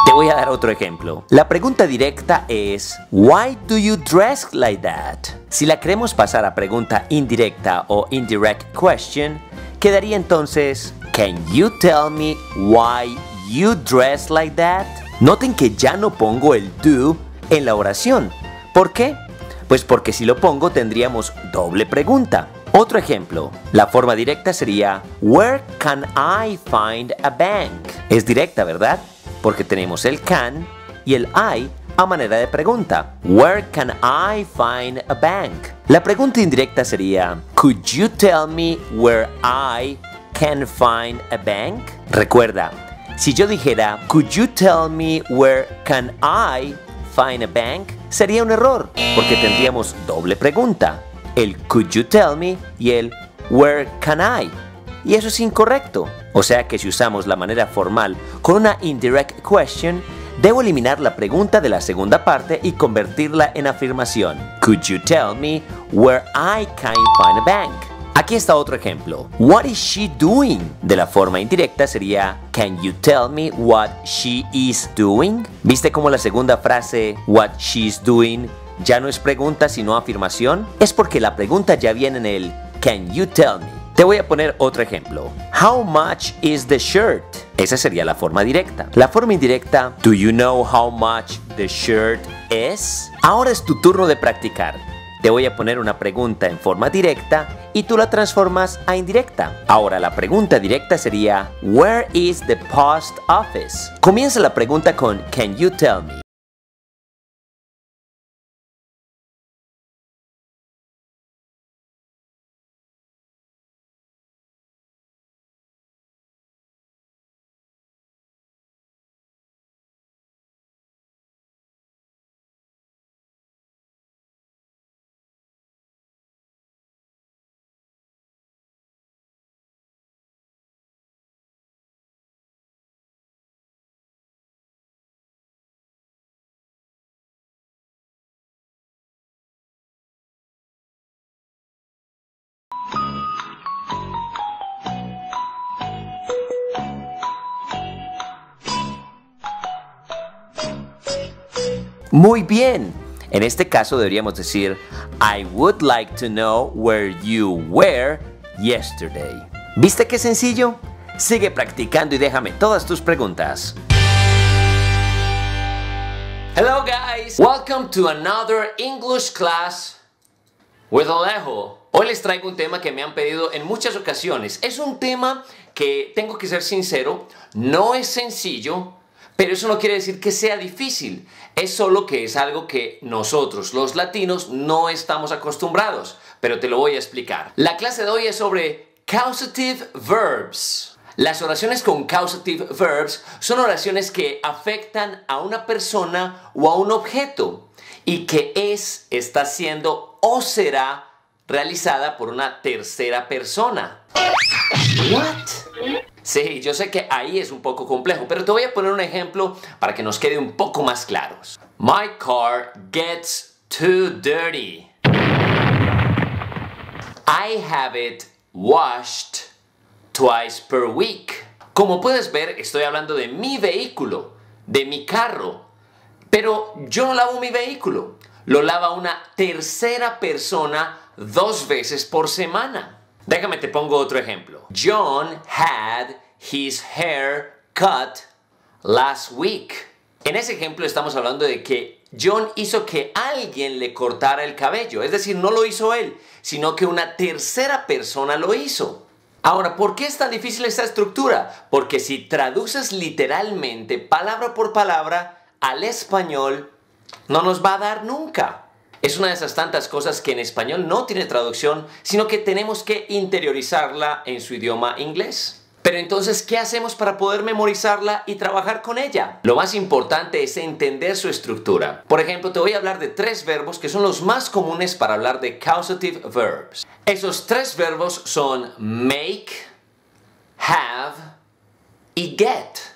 Te voy a dar otro ejemplo. La pregunta directa es Why do you dress like that? Si la queremos pasar a pregunta indirecta o indirect question, quedaría entonces Can you tell me why you dress like that? Noten que ya no pongo el do en la oración. ¿Por qué? Pues porque si lo pongo tendríamos doble pregunta. Otro ejemplo, la forma directa sería Where can I find a bank? Es directa, ¿verdad? Porque tenemos el can y el I a manera de pregunta. Where can I find a bank? La pregunta indirecta sería Could you tell me where I can find a bank? Recuerda, si yo dijera Could you tell me where can I find a bank? Sería un error, porque tendríamos doble pregunta. El could you tell me y el where can I? Y eso es incorrecto. O sea que si usamos la manera formal con una indirect question, debo eliminar la pregunta de la segunda parte y convertirla en afirmación. Could you tell me where I can find a bank? Aquí está otro ejemplo. What is she doing? De la forma indirecta sería Can you tell me what she is doing? ¿Viste cómo la segunda frase what she's doing ya no es pregunta sino afirmación? Es porque la pregunta ya viene en el Can you tell me? Te voy a poner otro ejemplo. How much is the shirt? Esa sería la forma directa. La forma indirecta, Do you know how much the shirt is? Ahora es tu turno de practicar. Te voy a poner una pregunta en forma directa y tú la transformas a indirecta. Ahora la pregunta directa sería Where is the post office? Comienza la pregunta con Can you tell me? Muy bien. En este caso deberíamos decir I would like to know where you were yesterday. ¿Viste qué sencillo? Sigue practicando y déjame todas tus preguntas. Hello guys, welcome to another English class with Alejo. Hoy les traigo un tema que me han pedido en muchas ocasiones. Es un tema que, tengo que ser sincero, no es sencillo, pero eso no quiere decir que sea difícil. Es solo que es algo que nosotros, los latinos, no estamos acostumbrados. Pero te lo voy a explicar. La clase de hoy es sobre causative verbs. Las oraciones con causative verbs son oraciones que afectan a una persona o a un objeto y que es, está siendo o será realizada por una tercera persona. What? Sí, yo sé que ahí es un poco complejo, pero te voy a poner un ejemplo para que nos quede un poco más claros. My car gets too dirty. I have it washed twice per week. Como puedes ver, estoy hablando de mi vehículo, de mi carro. Pero yo no lavo mi vehículo. Lo lava una tercera persona dos veces por semana. Déjame te pongo otro ejemplo. John had his hair cut last week. En ese ejemplo estamos hablando de que John hizo que alguien le cortara el cabello. Es decir, no lo hizo él, sino que una tercera persona lo hizo. Ahora, ¿por qué es tan difícil esta estructura? Porque si traduces literalmente, palabra por palabra, al español, no nos va a dar nunca. Es una de esas tantas cosas que en español no tiene traducción, sino que tenemos que interiorizarla en su idioma inglés. Pero entonces, ¿qué hacemos para poder memorizarla y trabajar con ella? Lo más importante es entender su estructura. Por ejemplo, te voy a hablar de tres verbos que son los más comunes para hablar de causative verbs. Esos tres verbos son make, have y get.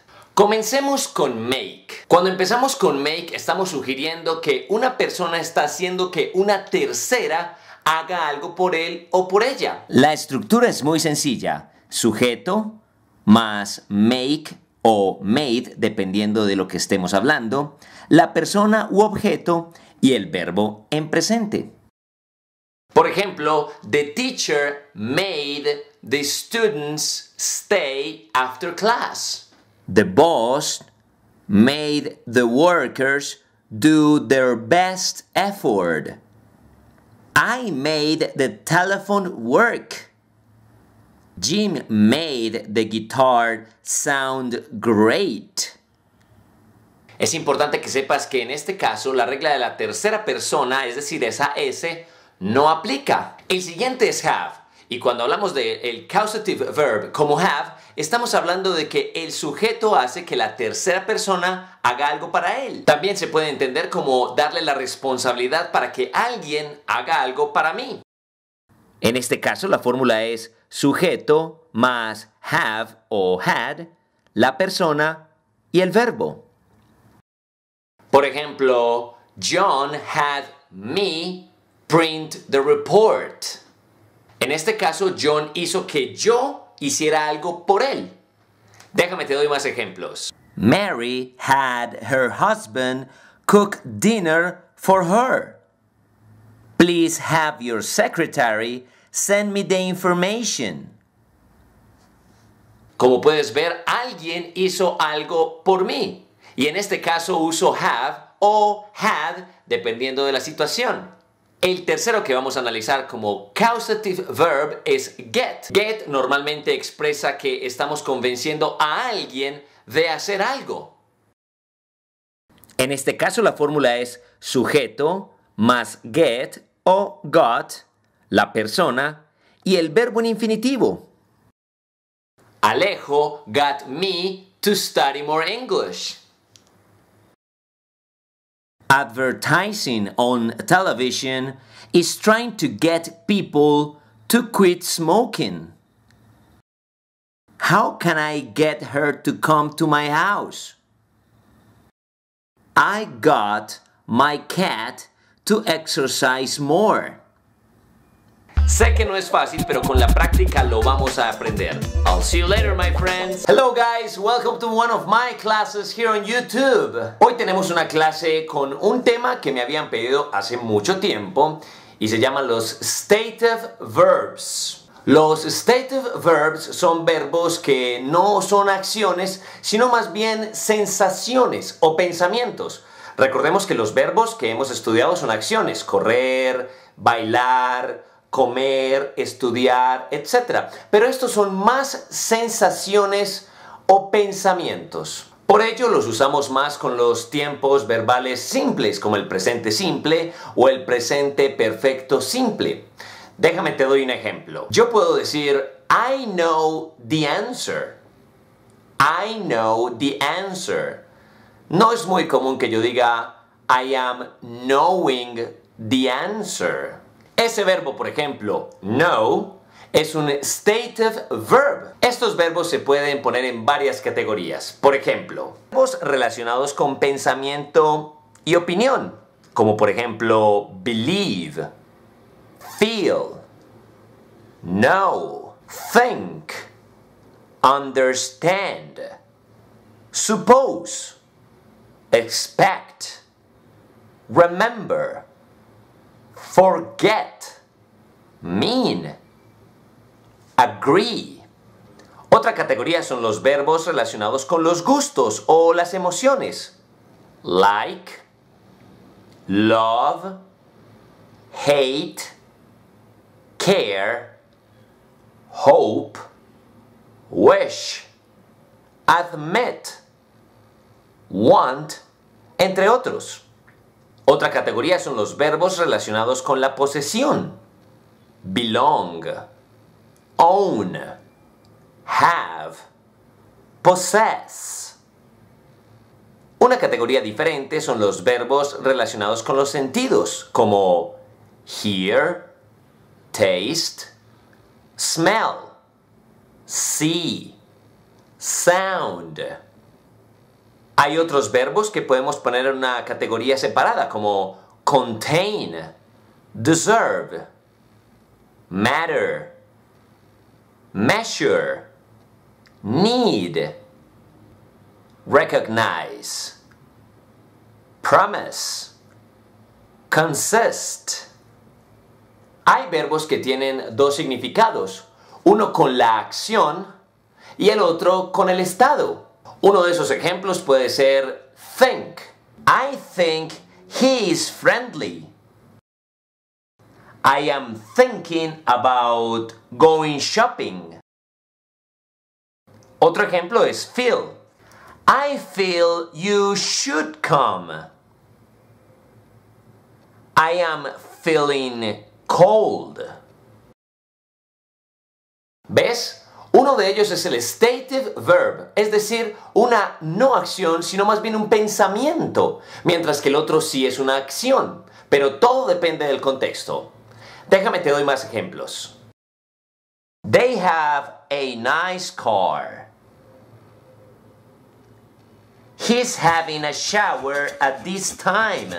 Comencemos con make. Cuando empezamos con make estamos sugiriendo que una persona está haciendo que una tercera haga algo por él o por ella. La estructura es muy sencilla. Sujeto más make o made, dependiendo de lo que estemos hablando, la persona u objeto y el verbo en presente. Por ejemplo, the teacher made the students stay after class. The boss made the workers do their best effort. I made the telephone work. Jim made the guitar sound great. Es importante que sepas que en este caso la regla de la tercera persona, es decir, esa S, no aplica. El siguiente es have. Y cuando hablamos del el causative verb como have, estamos hablando de que el sujeto hace que la tercera persona haga algo para él. También se puede entender como darle la responsabilidad para que alguien haga algo para mí. En este caso la fórmula es sujeto más have o had, la persona y el verbo. Por ejemplo, John had me print the report. En este caso, John hizo que yo hiciera algo por él. Déjame te doy más ejemplos. Mary had her husband cook dinner for her. Please have your secretary send me the information. Como puedes ver, alguien hizo algo por mí. Y en este caso uso have o had dependiendo de la situación. El tercero que vamos a analizar como causative verb es get. Get normalmente expresa que estamos convenciendo a alguien de hacer algo. En este caso la fórmula es sujeto más get o got, la persona, y el verbo en infinitivo. Alejo got me to study more English. Advertising on television is trying to get people to quit smoking. How can I get her to come to my house? I got my cat to exercise more. Sé que no es fácil, pero con la práctica lo vamos a aprender. I'll see you later, my friends. Hello guys, welcome to one of my classes here on YouTube. Hoy tenemos una clase con un tema que me habían pedido hace mucho tiempo y se llaman los stative verbs. Los stative verbs son verbos que no son acciones, sino más bien sensaciones o pensamientos. Recordemos que los verbos que hemos estudiado son acciones, correr, bailar, comer, estudiar, etc. Pero estos son más sensaciones o pensamientos. Por ello los usamos más con los tiempos verbales simples, como el presente simple o el presente perfecto simple. Déjame te doy un ejemplo. Yo puedo decir, I know the answer. I know the answer. No es muy común que yo diga, I am knowing the answer. Ese verbo, por ejemplo, know, es un stative verb. Estos verbos se pueden poner en varias categorías. Por ejemplo, verbos relacionados con pensamiento y opinión, como por ejemplo believe, feel, know, think, understand, suppose, expect, remember, forget, mean, agree. Otra categoría son los verbos relacionados con los gustos o las emociones. Like, love, hate, care, hope, wish, admit, want, entre otros. Otra categoría son los verbos relacionados con la posesión. Belong, own, have, possess. Una categoría diferente son los verbos relacionados con los sentidos, como hear, taste, smell, see, sound. Hay otros verbos que podemos poner en una categoría separada, como contain, deserve, matter, measure, need, recognize, promise, consist. Hay verbos que tienen dos significados, uno con la acción y el otro con el estado. Uno de esos ejemplos puede ser think. I think he is friendly. I am thinking about going shopping. Otro ejemplo es feel. I feel you should come. I am feeling cold. ¿Ves? Uno de ellos es el stative verb, es decir, una no acción, sino más bien un pensamiento, mientras que el otro sí es una acción, pero todo depende del contexto. Déjame te doy más ejemplos. They have a nice car. He's having a shower at this time.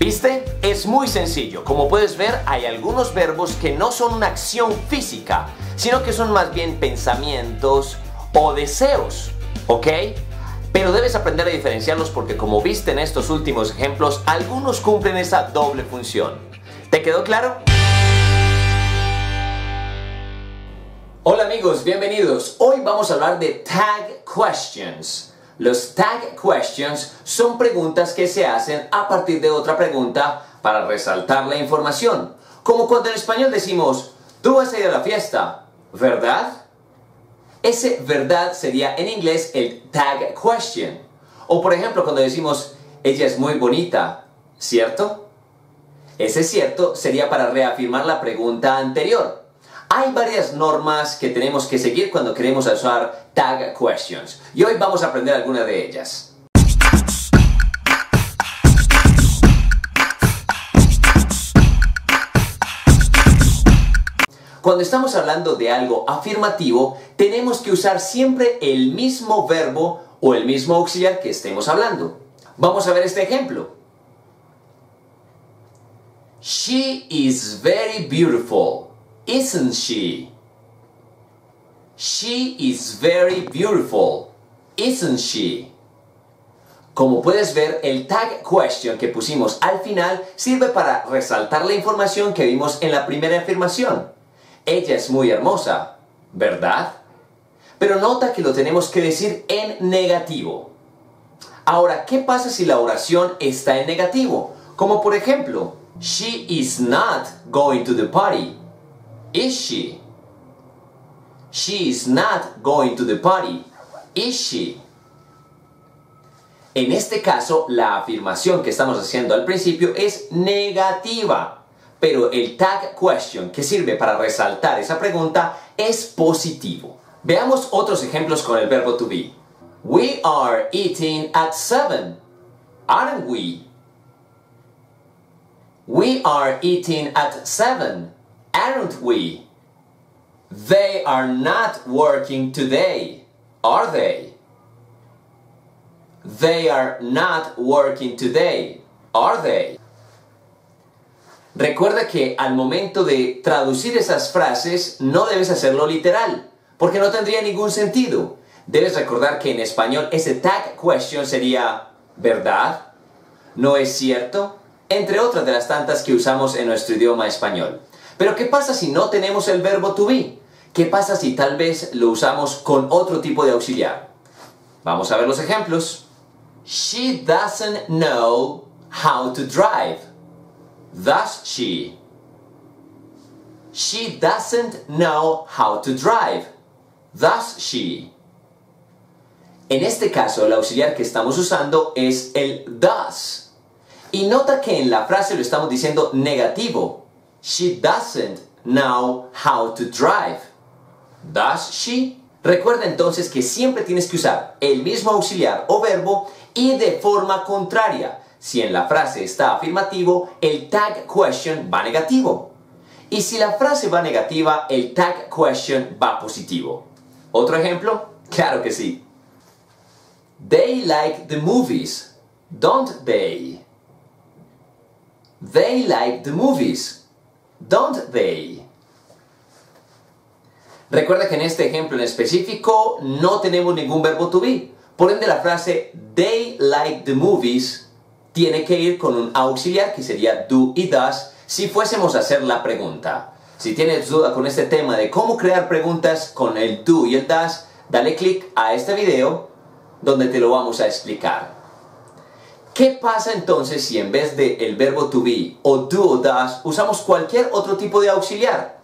¿Viste? Es muy sencillo. Como puedes ver, hay algunos verbos que no son una acción física, sino que son más bien pensamientos o deseos. ¿Ok? Pero debes aprender a diferenciarlos porque como viste en estos últimos ejemplos, algunos cumplen esa doble función. ¿Te quedó claro? Hola amigos, bienvenidos. Hoy vamos a hablar de tag questions. Los tag questions son preguntas que se hacen a partir de otra pregunta para resaltar la información. Como cuando en español decimos, tú vas a ir a la fiesta, ¿verdad? Ese verdad sería en inglés el tag question. O por ejemplo cuando decimos, ella es muy bonita, ¿cierto? Ese cierto sería para reafirmar la pregunta anterior. Hay varias normas que tenemos que seguir cuando queremos usar tag questions y hoy vamos a aprender algunas de ellas. Cuando estamos hablando de algo afirmativo, tenemos que usar siempre el mismo verbo o el mismo auxiliar que estemos hablando. Vamos a ver este ejemplo. She is very beautiful isn't she? She is very beautiful, isn't she? Como puedes ver, el tag question que pusimos al final sirve para resaltar la información que vimos en la primera afirmación. Ella es muy hermosa, ¿verdad? Pero nota que lo tenemos que decir en negativo. Ahora, ¿qué pasa si la oración está en negativo? Como por ejemplo, She is not going to the party. Is she? She is not going to the party. Is she? En este caso, la afirmación que estamos haciendo al principio es negativa, pero el tag question que sirve para resaltar esa pregunta es positivo. Veamos otros ejemplos con el verbo to be. We are eating at 7, aren't we? We are eating at 7, aren't we? They are not working today, are they? They are not working today, are they? Recuerda que al momento de traducir esas frases no debes hacerlo literal, porque no tendría ningún sentido. Debes recordar que en español ese tag question sería ¿verdad? ¿No es cierto? Entre otras de las tantas que usamos en nuestro idioma español. Pero ¿qué pasa si no tenemos el verbo to be? ¿Qué pasa si tal vez lo usamos con otro tipo de auxiliar? Vamos a ver los ejemplos. She doesn't know how to drive. Thus she. She doesn't know how to drive. Thus she. En este caso, el auxiliar que estamos usando es el does. Y nota que en la frase lo estamos diciendo negativo. She doesn't know how to drive. Does she? Recuerda entonces que siempre tienes que usar el mismo auxiliar o verbo y de forma contraria. Si en la frase está afirmativo, el tag question va negativo. Y si la frase va negativa, el tag question va positivo. ¿Otro ejemplo? Claro que sí. They like the movies, don't they? They like the movies, don't they? Recuerda que en este ejemplo en específico no tenemos ningún verbo to be. Por ende la frase they like the movies tiene que ir con un auxiliar que sería do y does si fuésemos a hacer la pregunta. Si tienes duda con este tema de cómo crear preguntas con el do y el does, dale click a este video donde te lo vamos a explicar. ¿Qué pasa entonces si en vez de el verbo to be o do o does usamos cualquier otro tipo de auxiliar?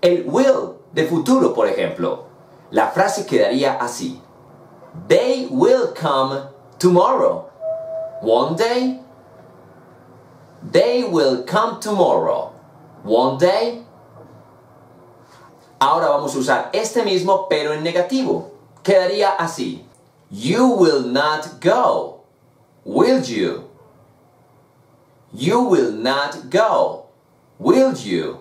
El will de futuro, por ejemplo. La frase quedaría así. They will come tomorrow. One day. They will come tomorrow. One day. Ahora vamos a usar este mismo pero en negativo. Quedaría así. You will not go. Will you? You will not go. Will you?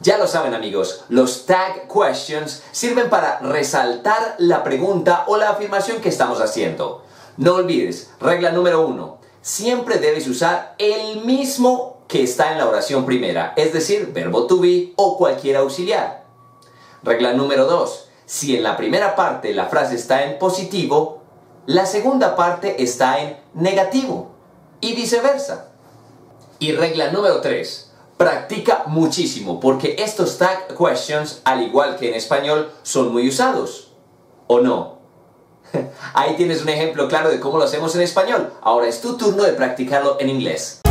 Ya lo saben amigos, los tag questions sirven para resaltar la pregunta o la afirmación que estamos haciendo. No olvides, regla número uno, siempre debes usar el mismo que está en la oración primera, es decir, verbo to be o cualquier auxiliar. Regla número dos, si en la primera parte la frase está en positivo, la segunda parte está en negativo y viceversa. Y regla número 3. Practica muchísimo porque estos tag questions, al igual que en español, son muy usados. ¿O no? Ahí tienes un ejemplo claro de cómo lo hacemos en español. Ahora es tu turno de practicarlo en inglés.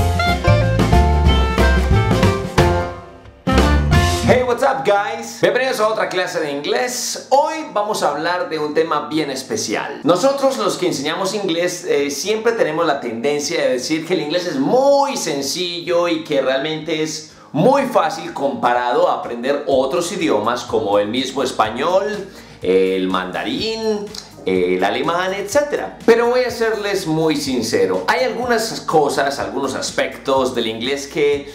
Hey, what's up guys? Bienvenidos a otra clase de inglés. Hoy vamos a hablar de un tema bien especial. Nosotros los que enseñamos inglés eh, siempre tenemos la tendencia de decir que el inglés es muy sencillo y que realmente es muy fácil comparado a aprender otros idiomas como el mismo español, el mandarín, el alemán, etc. Pero voy a serles muy sincero. Hay algunas cosas, algunos aspectos del inglés que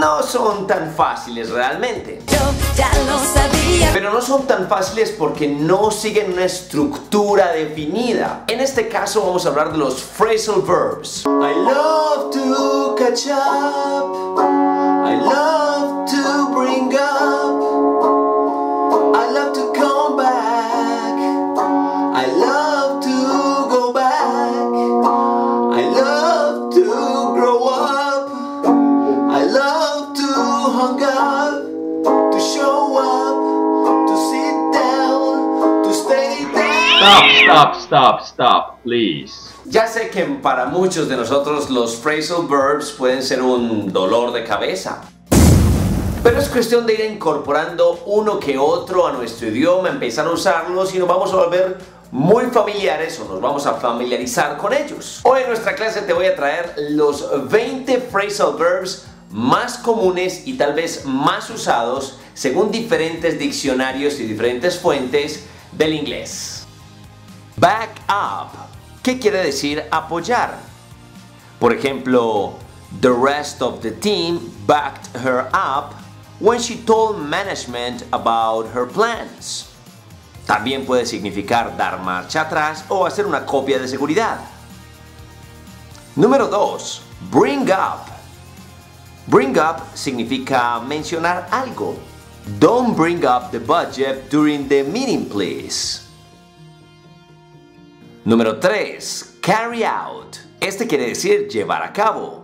no son tan fáciles realmente. Yo ya lo sabía. Pero no son tan fáciles porque no siguen una estructura definida. En este caso vamos a hablar de los phrasal verbs. I love to catch up. I love Stop, stop, stop, please. Ya sé que para muchos de nosotros los phrasal verbs pueden ser un dolor de cabeza. Pero es cuestión de ir incorporando uno que otro a nuestro idioma, empezar a usarlos y nos vamos a volver muy familiares o nos vamos a familiarizar con ellos. Hoy en nuestra clase te voy a traer los 20 phrasal verbs más comunes y tal vez más usados según diferentes diccionarios y diferentes fuentes del inglés. Back up. ¿Qué quiere decir apoyar? Por ejemplo, the rest of the team backed her up when she told management about her plans. También puede significar dar marcha atrás o hacer una copia de seguridad. Número 2. Bring up. Bring up significa mencionar algo. Don't bring up the budget during the meeting, please. Número 3. Carry out. Este quiere decir llevar a cabo.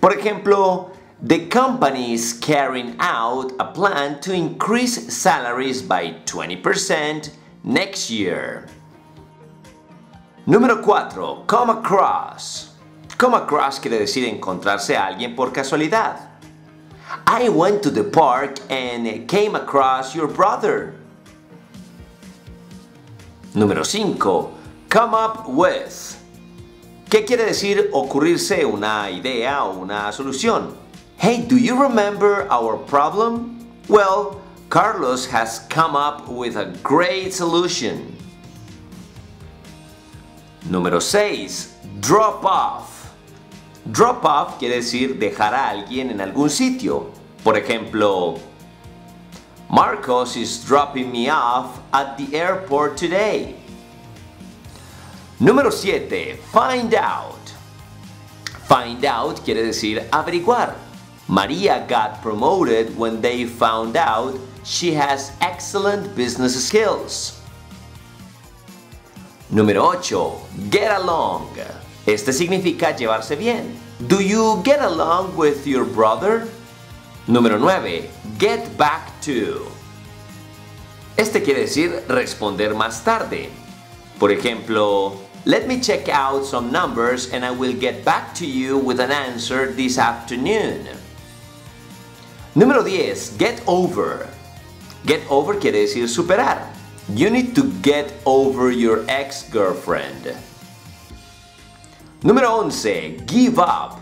Por ejemplo, the company is carrying out a plan to increase salaries by 20% next year. Número 4. Come across. Come across quiere decir encontrarse a alguien por casualidad. I went to the park and came across your brother. Número 5. Come up with. ¿Qué quiere decir ocurrirse una idea o una solución? Hey, do you remember our problem? Well, Carlos has come up with a great solution. Número 6. Drop off. Drop off quiere decir dejar a alguien en algún sitio. Por ejemplo, Marcos is dropping me off at the airport today. Número 7. Find out. Find out quiere decir averiguar. Maria got promoted when they found out she has excellent business skills. Número 8. Get along. Este significa llevarse bien. Do you get along with your brother? Número 9. Get back to. Este quiere decir responder más tarde. Por ejemplo, let me check out some numbers and I will get back to you with an answer this afternoon. Número 10. Get over. Get over quiere decir superar. You need to get over your ex-girlfriend. Número 11. Give up.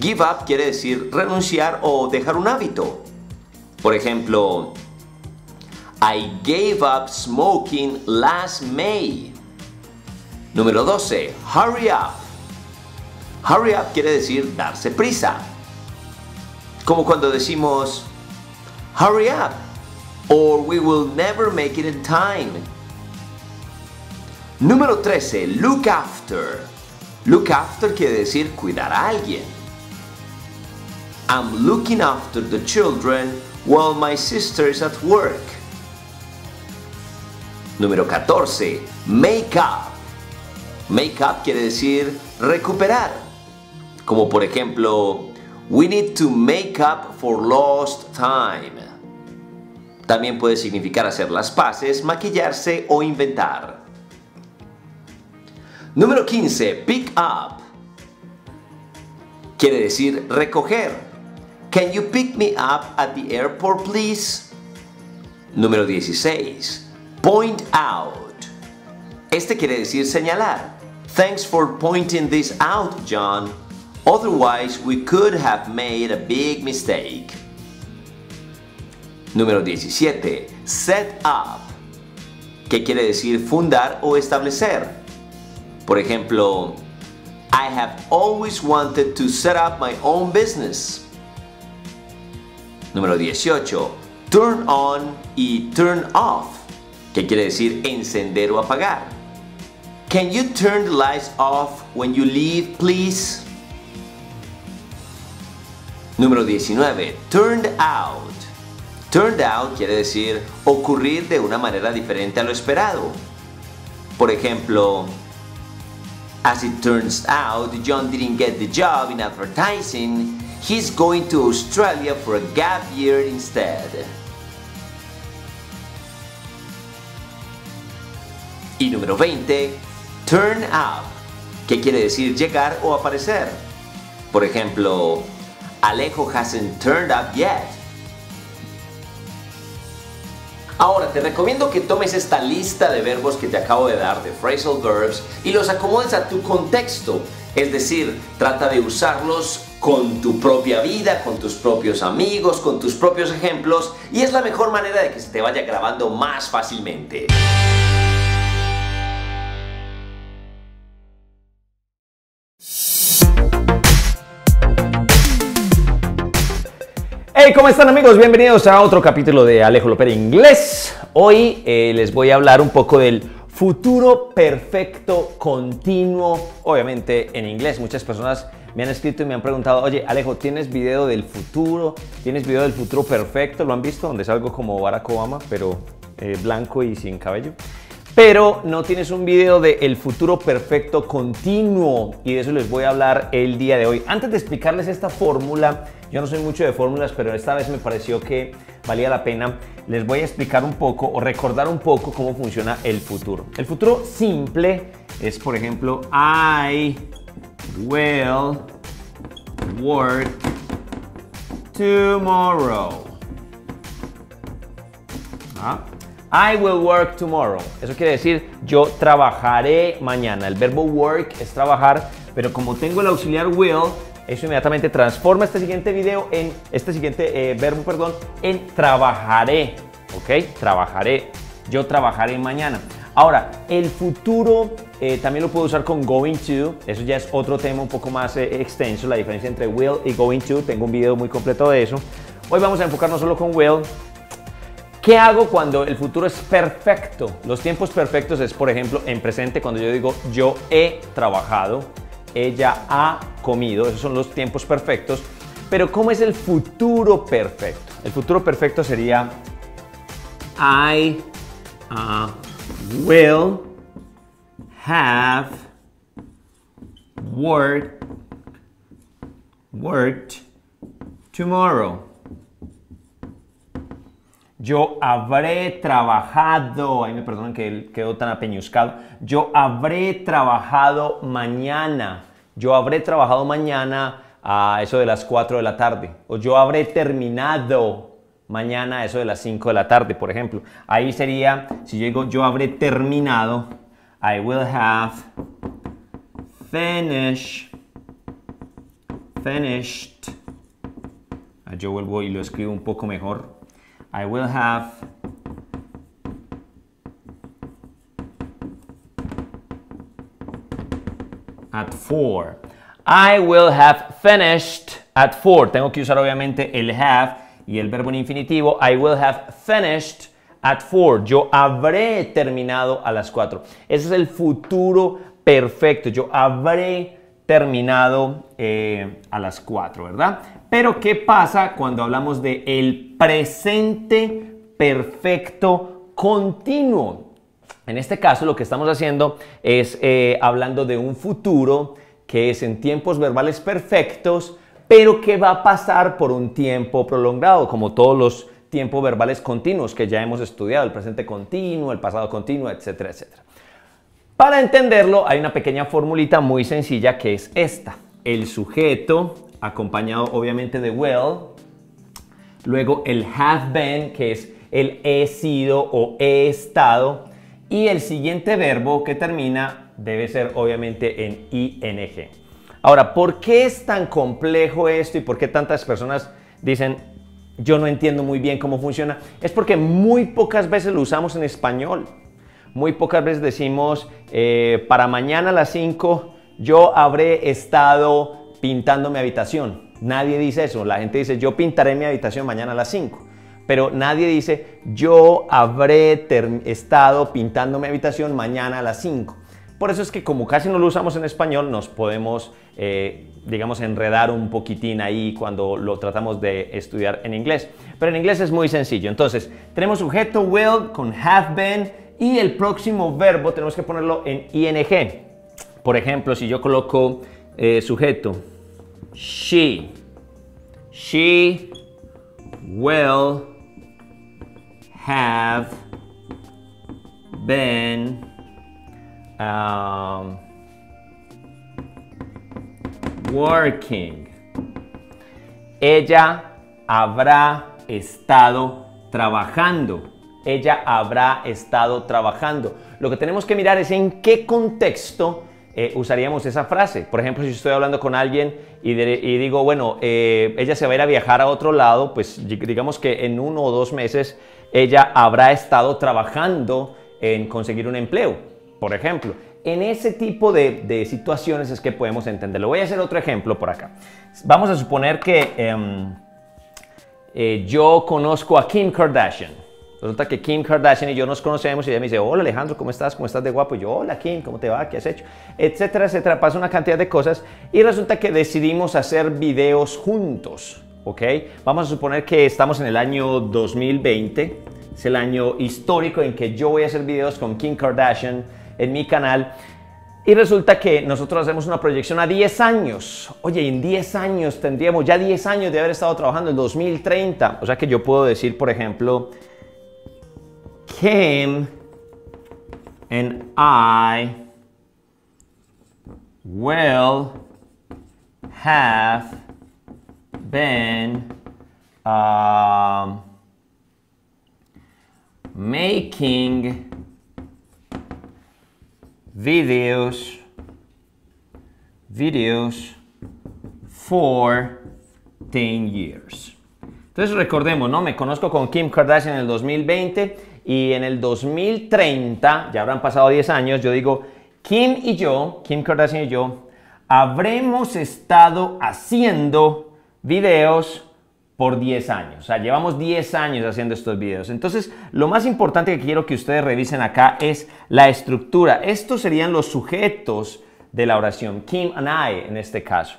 Give up quiere decir renunciar o dejar un hábito. Por ejemplo, I gave up smoking last May. Número 12. Hurry up. Hurry up quiere decir darse prisa. Como cuando decimos hurry up or we will never make it in time. Número 13. Look after. Look after quiere decir cuidar a alguien. I'm looking after the children while my sister is at work. Número 14. Make up. Make up quiere decir recuperar. Como por ejemplo, we need to make up for lost time. También puede significar hacer las paces, maquillarse o inventar. Número 15. Pick up. Quiere decir recoger. Can you pick me up at the airport, please? Número 16. Point out. Este quiere decir señalar. Thanks for pointing this out, John. Otherwise, we could have made a big mistake. Número 17. Set up. ¿Qué quiere decir fundar o establecer? Por ejemplo, I have always wanted to set up my own business. Número 18. Turn on y turn off. ¿Qué quiere decir encender o apagar? Can you turn the lights off when you leave, please? Número 19. Turned out. Turned out quiere decir ocurrir de una manera diferente a lo esperado. Por ejemplo, as it turns out, John didn't get the job in advertising. He's going to Australia for a gap year instead. Y número 20, turn up, que quiere decir llegar o aparecer. Por ejemplo, Alejo hasn't turned up yet. Ahora te recomiendo que tomes esta lista de verbos que te acabo de dar de phrasal verbs y los acomodes a tu contexto. Es decir, trata de usarlos con tu propia vida, con tus propios amigos, con tus propios ejemplos y es la mejor manera de que se te vaya grabando más fácilmente. Hey, ¿cómo están amigos? Bienvenidos a otro capítulo de Alejo López Inglés. Hoy eh, les voy a hablar un poco del futuro perfecto continuo, obviamente en inglés. Muchas personas me han escrito y me han preguntado, oye Alejo, ¿tienes video del futuro? ¿Tienes video del futuro perfecto? ¿Lo han visto? Donde salgo como Barack Obama, pero eh, blanco y sin cabello. Pero no tienes un video de el futuro perfecto continuo y de eso les voy a hablar el día de hoy. Antes de explicarles esta fórmula, yo no soy mucho de fórmulas, pero esta vez me pareció que valía la pena. Les voy a explicar un poco o recordar un poco cómo funciona el futuro. El futuro simple es, por ejemplo, I will work tomorrow. ¿Ah? I will work tomorrow. Eso quiere decir yo trabajaré mañana. El verbo work es trabajar, pero como tengo el auxiliar will, eso inmediatamente transforma este siguiente video en este siguiente eh, verbo, perdón, en trabajaré. ¿Ok? Trabajaré. Yo trabajaré mañana. Ahora, el futuro eh, también lo puedo usar con going to. Eso ya es otro tema un poco más eh, extenso, la diferencia entre will y going to. Tengo un video muy completo de eso. Hoy vamos a enfocarnos solo con will. ¿Qué hago cuando el futuro es perfecto? Los tiempos perfectos es, por ejemplo, en presente, cuando yo digo yo he trabajado, ella ha comido, esos son los tiempos perfectos. Pero ¿cómo es el futuro perfecto? El futuro perfecto sería I uh, will have worked, worked tomorrow. Yo habré trabajado, ahí me perdonan que quedó tan apeñuscado. Yo habré trabajado mañana. Yo habré trabajado mañana a eso de las 4 de la tarde. O yo habré terminado mañana a eso de las 5 de la tarde, por ejemplo. Ahí sería, si yo digo yo habré terminado, I will have finished. Finished. Ah, yo vuelvo y lo escribo un poco mejor. I will have at 4. I will have finished at 4. Tengo que usar obviamente el have y el verbo en infinitivo. I will have finished at 4. Yo habré terminado a las 4. Ese es el futuro perfecto. Yo habré terminado eh, a las 4, ¿verdad? Pero ¿qué pasa cuando hablamos de el presente perfecto continuo? En este caso lo que estamos haciendo es eh, hablando de un futuro que es en tiempos verbales perfectos, pero que va a pasar por un tiempo prolongado, como todos los tiempos verbales continuos que ya hemos estudiado, el presente continuo, el pasado continuo, etcétera, etcétera. Para entenderlo hay una pequeña formulita muy sencilla que es esta. El sujeto, acompañado obviamente de will, luego el have been, que es el he sido o he estado, y el siguiente verbo que termina debe ser obviamente en ing. Ahora, ¿por qué es tan complejo esto y por qué tantas personas dicen yo no entiendo muy bien cómo funciona? Es porque muy pocas veces lo usamos en español. Muy pocas veces decimos, eh, para mañana a las 5 yo habré estado pintando mi habitación. Nadie dice eso. La gente dice, yo pintaré mi habitación mañana a las 5. Pero nadie dice, yo habré estado pintando mi habitación mañana a las 5. Por eso es que como casi no lo usamos en español, nos podemos, eh, digamos, enredar un poquitín ahí cuando lo tratamos de estudiar en inglés. Pero en inglés es muy sencillo. Entonces, tenemos sujeto will con have been y el próximo verbo tenemos que ponerlo en ing. Por ejemplo, si yo coloco eh, sujeto, she, she will have been um, working. Ella habrá estado trabajando ella habrá estado trabajando. Lo que tenemos que mirar es en qué contexto eh, usaríamos esa frase. Por ejemplo, si estoy hablando con alguien y, digo, bueno, eh, ella se va a ir a viajar a otro lado, pues digamos que en uno o dos meses ella habrá estado trabajando en conseguir un empleo, por ejemplo. En ese tipo de, situaciones es que podemos entenderlo. Voy a hacer otro ejemplo por acá. Vamos a suponer que... Em, eh, yo conozco a Kim Kardashian. Resulta que Kim Kardashian y yo nos conocemos y ella me dice, hola Alejandro, ¿cómo estás? ¿Cómo estás de guapo? Y yo, hola Kim, ¿cómo te va? ¿Qué has hecho? Etcétera, etcétera. Pasa una cantidad de cosas y resulta que decidimos hacer videos juntos, ¿ok? Vamos a suponer que estamos en el año 2020, es el año histórico en que yo voy a hacer videos con Kim Kardashian en mi canal. Y resulta que nosotros hacemos una proyección a 10 años. Oye, en 10 años tendríamos ya 10 años de haber estado trabajando en 2030. O sea que yo puedo decir, por ejemplo, Kim and I will have been um, making videos videos for 10 years. Entonces recordemos, ¿no? Me conozco con Kim Kardashian en el 2020 y en el 2030, ya habrán pasado 10 años, yo digo, Kim y yo, Kim Kardashian y yo, habremos estado haciendo videos por 10 años. O sea, llevamos 10 años haciendo estos videos. Entonces, lo más importante que quiero que ustedes revisen acá es la estructura. Estos serían los sujetos de la oración. Kim and I en este caso.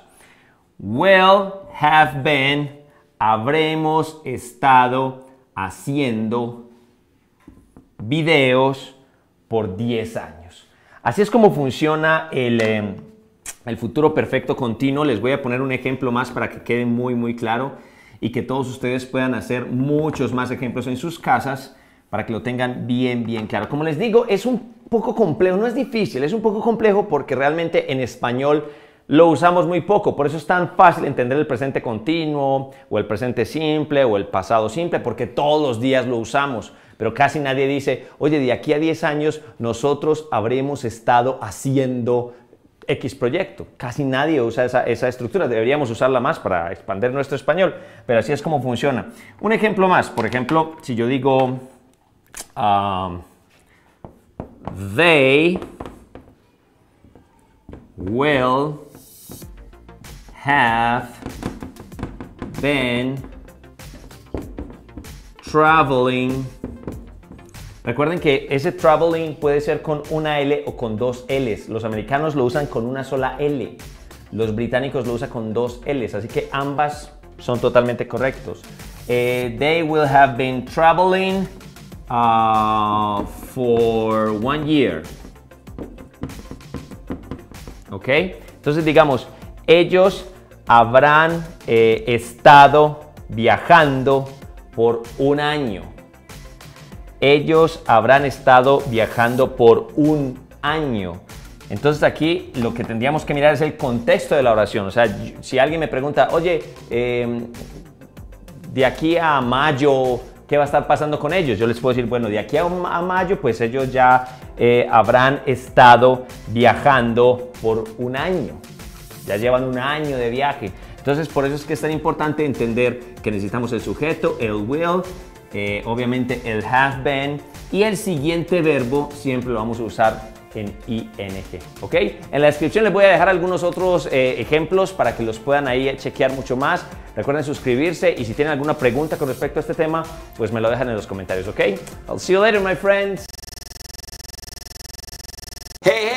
Will have been, habremos estado haciendo videos por 10 años. Así es como funciona el, eh, el futuro perfecto continuo. Les voy a poner un ejemplo más para que quede muy, muy claro y que todos ustedes puedan hacer muchos más ejemplos en sus casas para que lo tengan bien, bien claro. Como les digo, es un poco complejo, no es difícil, es un poco complejo porque realmente en español lo usamos muy poco, por eso es tan fácil entender el presente continuo o el presente simple o el pasado simple, porque todos los días lo usamos, pero casi nadie dice, oye, de aquí a 10 años nosotros habremos estado haciendo X proyecto. Casi nadie usa esa, estructura, deberíamos usarla más para expandir nuestro español, pero así es como funciona. Un ejemplo más, por ejemplo, si yo digo, um, they will have been traveling Recuerden que ese traveling puede ser con una L o con dos Ls. Los americanos lo usan con una sola L. Los británicos lo usan con dos Ls. Así que ambas son totalmente correctos. Eh, they will have been traveling uh, for one year. ¿Ok? Entonces digamos, ellos habrán eh, estado viajando por un año ellos habrán estado viajando por un año. Entonces aquí lo que tendríamos que mirar es el contexto de la oración. O sea, si alguien me pregunta, oye, em, de aquí a mayo, ¿qué va a estar pasando con ellos? Yo les puedo decir, bueno, de aquí a, mayo, pues ellos ya eh, habrán estado viajando por un año. Ya llevan un año de viaje. Entonces, por eso es que es tan importante entender que necesitamos el sujeto, el will, eh, obviamente el have been y el siguiente verbo siempre lo vamos a usar en ing, ¿ok? En la descripción les voy a dejar algunos otros eh, ejemplos para que los puedan ahí chequear mucho más. Recuerden suscribirse y si tienen alguna pregunta con respecto a este tema, pues me lo dejan en los comentarios, ¿ok? I'll see you later, my friends.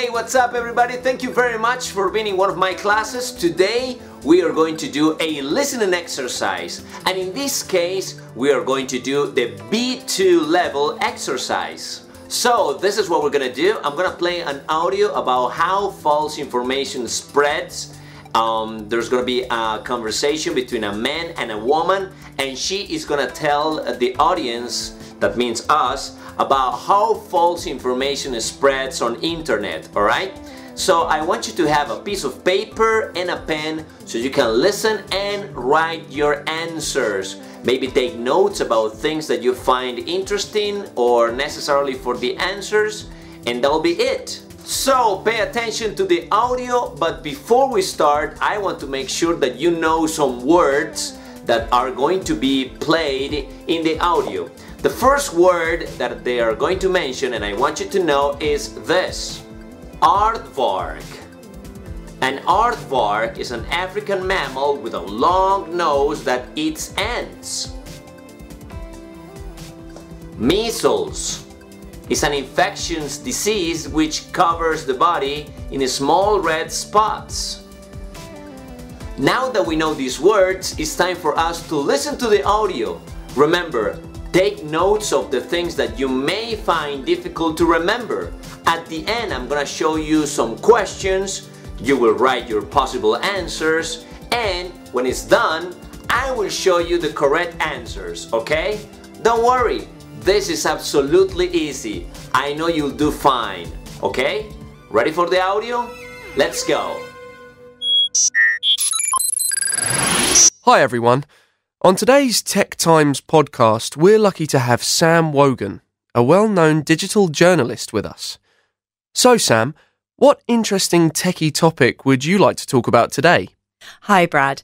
Hey, what's up everybody? Thank you very much for being in one of my classes. Today we are going to do a listening exercise and in this case we are going to do the B2 level exercise. So this is what we're gonna do. I'm gonna play an audio about how false information spreads um, there's gonna be a conversation between a man and a woman and she is gonna tell the audience that means us about how false information spreads on internet all right so I want you to have a piece of paper and a pen so you can listen and write your answers. Maybe take notes about things that you find interesting or necessarily for the answers and that'll be it. So pay attention to the audio but before we start I want to make sure that you know some words that are going to be played in the audio the first word that they are going to mention, and I want you to know, is this aardvark. An aardvark is an African mammal with a long nose that eats ants. Measles is an infectious disease which covers the body in small red spots. Now that we know these words, it's time for us to listen to the audio. Remember, take notes of the things that you may find difficult to remember. At the end, I'm gonna show you some questions. You will write your possible answers, and when it's done, I will show you the correct answers, okay? Don't worry, this is absolutely easy. I know you'll do fine, okay? Ready for the audio? Let's go. Hi everyone. On today's Tech Times podcast, we're lucky to have Sam Wogan, a well known digital journalist, with us. So, Sam, what interesting techie topic would you like to talk about today? Hi, Brad.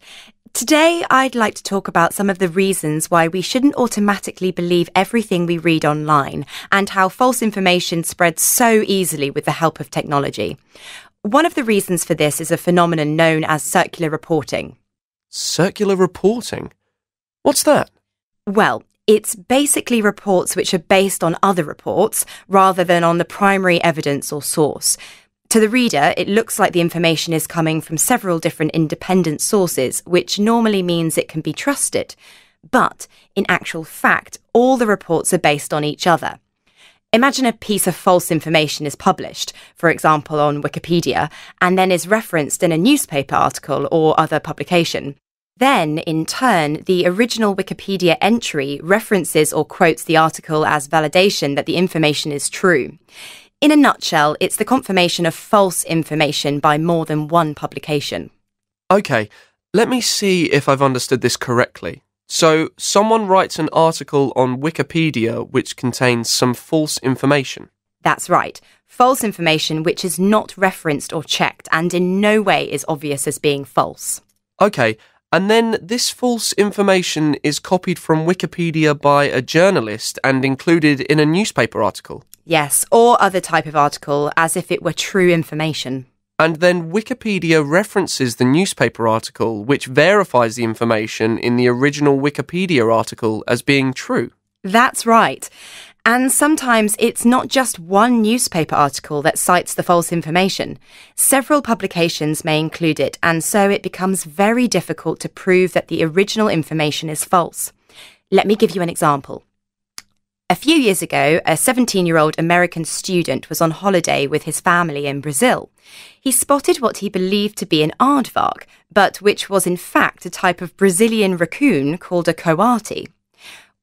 Today, I'd like to talk about some of the reasons why we shouldn't automatically believe everything we read online and how false information spreads so easily with the help of technology. One of the reasons for this is a phenomenon known as circular reporting. Circular reporting? What's that? Well, it's basically reports which are based on other reports rather than on the primary evidence or source. To the reader, it looks like the information is coming from several different independent sources, which normally means it can be trusted. But in actual fact, all the reports are based on each other. Imagine a piece of false information is published, for example on Wikipedia, and then is referenced in a newspaper article or other publication. Then, in turn, the original Wikipedia entry references or quotes the article as validation that the information is true. In a nutshell, it's the confirmation of false information by more than one publication. Okay, let me see if I've understood this correctly. So, someone writes an article on Wikipedia which contains some false information. That's right. False information which is not referenced or checked and in no way is obvious as being false. Okay, and then this false information is copied from Wikipedia by a journalist and included in a newspaper article. Yes, or other type of article as if it were true information. And then Wikipedia references the newspaper article, which verifies the information in the original Wikipedia article as being true. That's right. And sometimes it's not just one newspaper article that cites the false information. Several publications may include it, and so it becomes very difficult to prove that the original information is false. Let me give you an example. A few years ago, a 17 year old American student was on holiday with his family in Brazil. He spotted what he believed to be an aardvark, but which was in fact a type of Brazilian raccoon called a coati.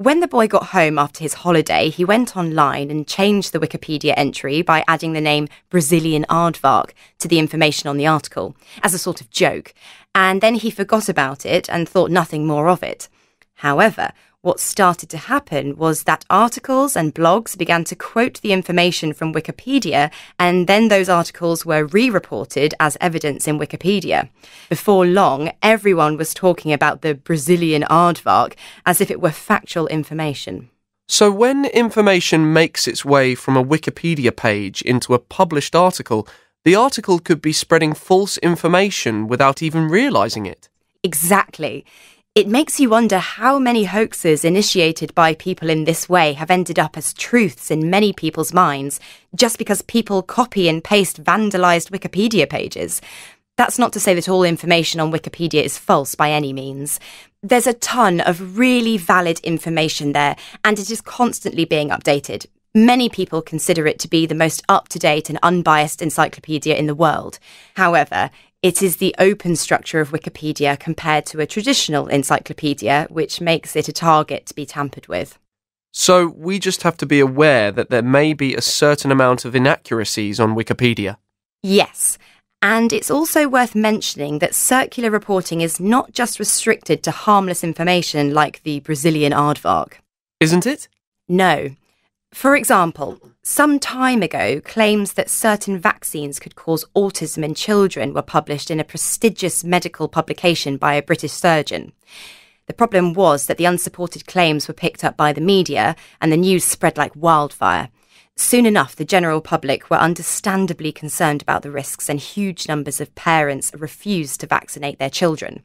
When the boy got home after his holiday, he went online and changed the Wikipedia entry by adding the name Brazilian aardvark to the information on the article as a sort of joke, and then he forgot about it and thought nothing more of it. However, what started to happen was that articles and blogs began to quote the information from Wikipedia, and then those articles were re reported as evidence in Wikipedia. Before long, everyone was talking about the Brazilian aardvark as if it were factual information. So, when information makes its way from a Wikipedia page into a published article, the article could be spreading false information without even realizing it. Exactly. It makes you wonder how many hoaxes initiated by people in this way have ended up as truths in many people's minds just because people copy and paste vandalized Wikipedia pages. That's not to say that all information on Wikipedia is false by any means. There's a ton of really valid information there, and it is constantly being updated. Many people consider it to be the most up to date and unbiased encyclopedia in the world. However, it is the open structure of Wikipedia compared to a traditional encyclopedia, which makes it a target to be tampered with. So, we just have to be aware that there may be a certain amount of inaccuracies on Wikipedia. Yes. And it's also worth mentioning that circular reporting is not just restricted to harmless information like the Brazilian aardvark. Isn't it? No. For example, some time ago, claims that certain vaccines could cause autism in children were published in a prestigious medical publication by a British surgeon. The problem was that the unsupported claims were picked up by the media and the news spread like wildfire. Soon enough, the general public were understandably concerned about the risks, and huge numbers of parents refused to vaccinate their children.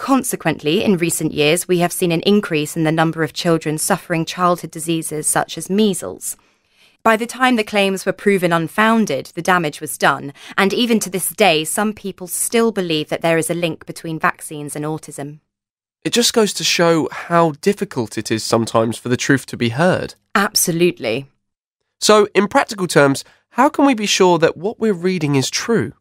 Consequently, in recent years, we have seen an increase in the number of children suffering childhood diseases such as measles. By the time the claims were proven unfounded, the damage was done, and even to this day, some people still believe that there is a link between vaccines and autism. It just goes to show how difficult it is sometimes for the truth to be heard. Absolutely. So, in practical terms, how can we be sure that what we're reading is true?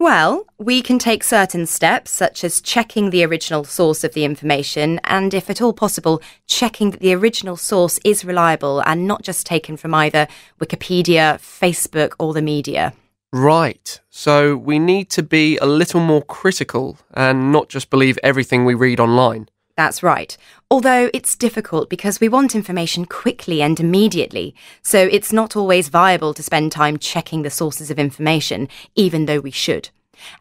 Well, we can take certain steps, such as checking the original source of the information, and if at all possible, checking that the original source is reliable and not just taken from either Wikipedia, Facebook, or the media. Right. So, we need to be a little more critical and not just believe everything we read online. That's right. Although it's difficult because we want information quickly and immediately, so it's not always viable to spend time checking the sources of information, even though we should.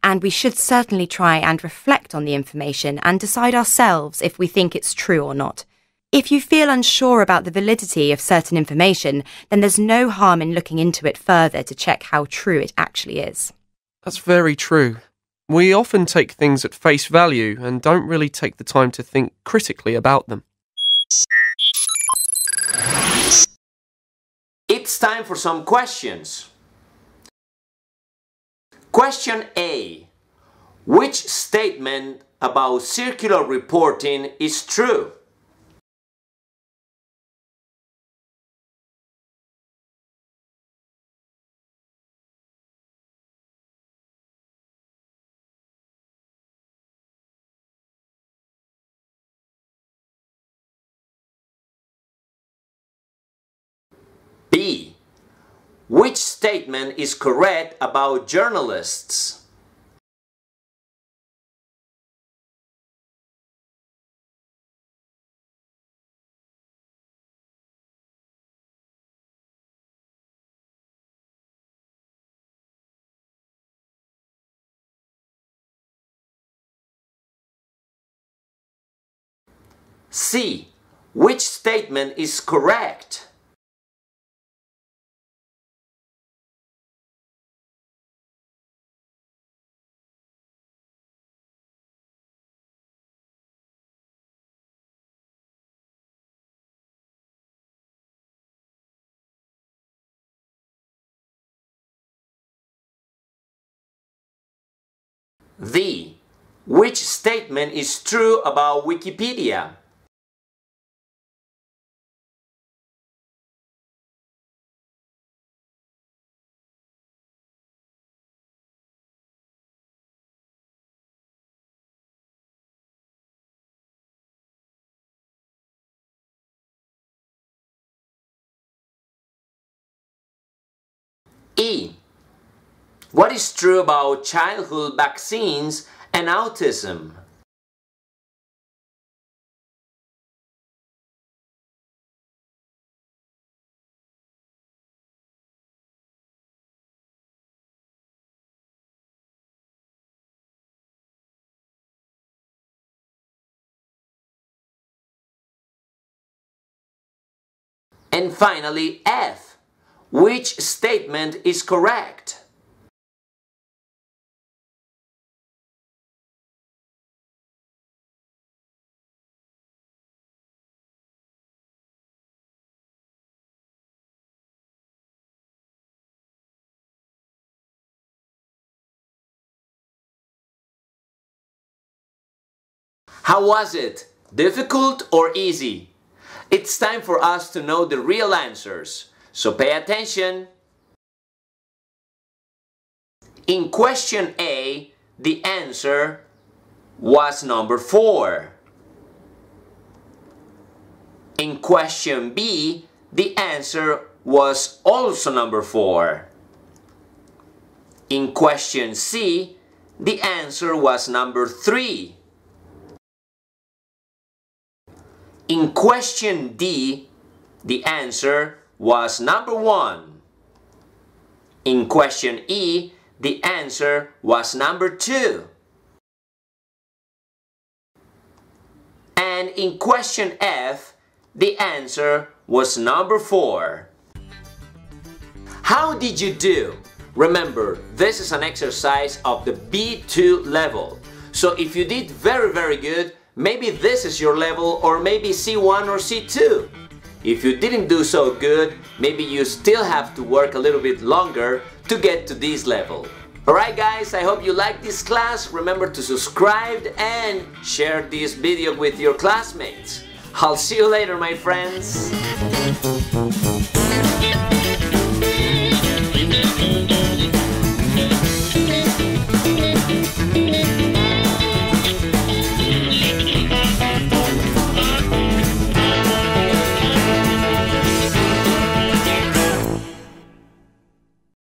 And we should certainly try and reflect on the information and decide ourselves if we think it's true or not. If you feel unsure about the validity of certain information, then there's no harm in looking into it further to check how true it actually is. That's very true. We often take things at face value and don't really take the time to think critically about them. It's time for some questions. Question A Which statement about circular reporting is true? B. Which statement is correct about journalists? C. Which statement is correct? The. Which statement is true about Wikipedia? E. What is true about childhood vaccines and autism? And finally, F. Which statement is correct? How was it? Difficult or easy? It's time for us to know the real answers, so pay attention. In question A, the answer was number 4. In question B, the answer was also number 4. In question C, the answer was number 3. In question D, the answer was number 1. In question E, the answer was number 2. And in question F, the answer was number 4. How did you do? Remember, this is an exercise of the B2 level. So if you did very, very good, maybe this is your level or maybe C1 or C2. If you didn't do so good, maybe you still have to work a little bit longer to get to this level. Alright guys, I hope you liked this class. Remember to subscribe and share this video with your classmates. I'll see you later my friends.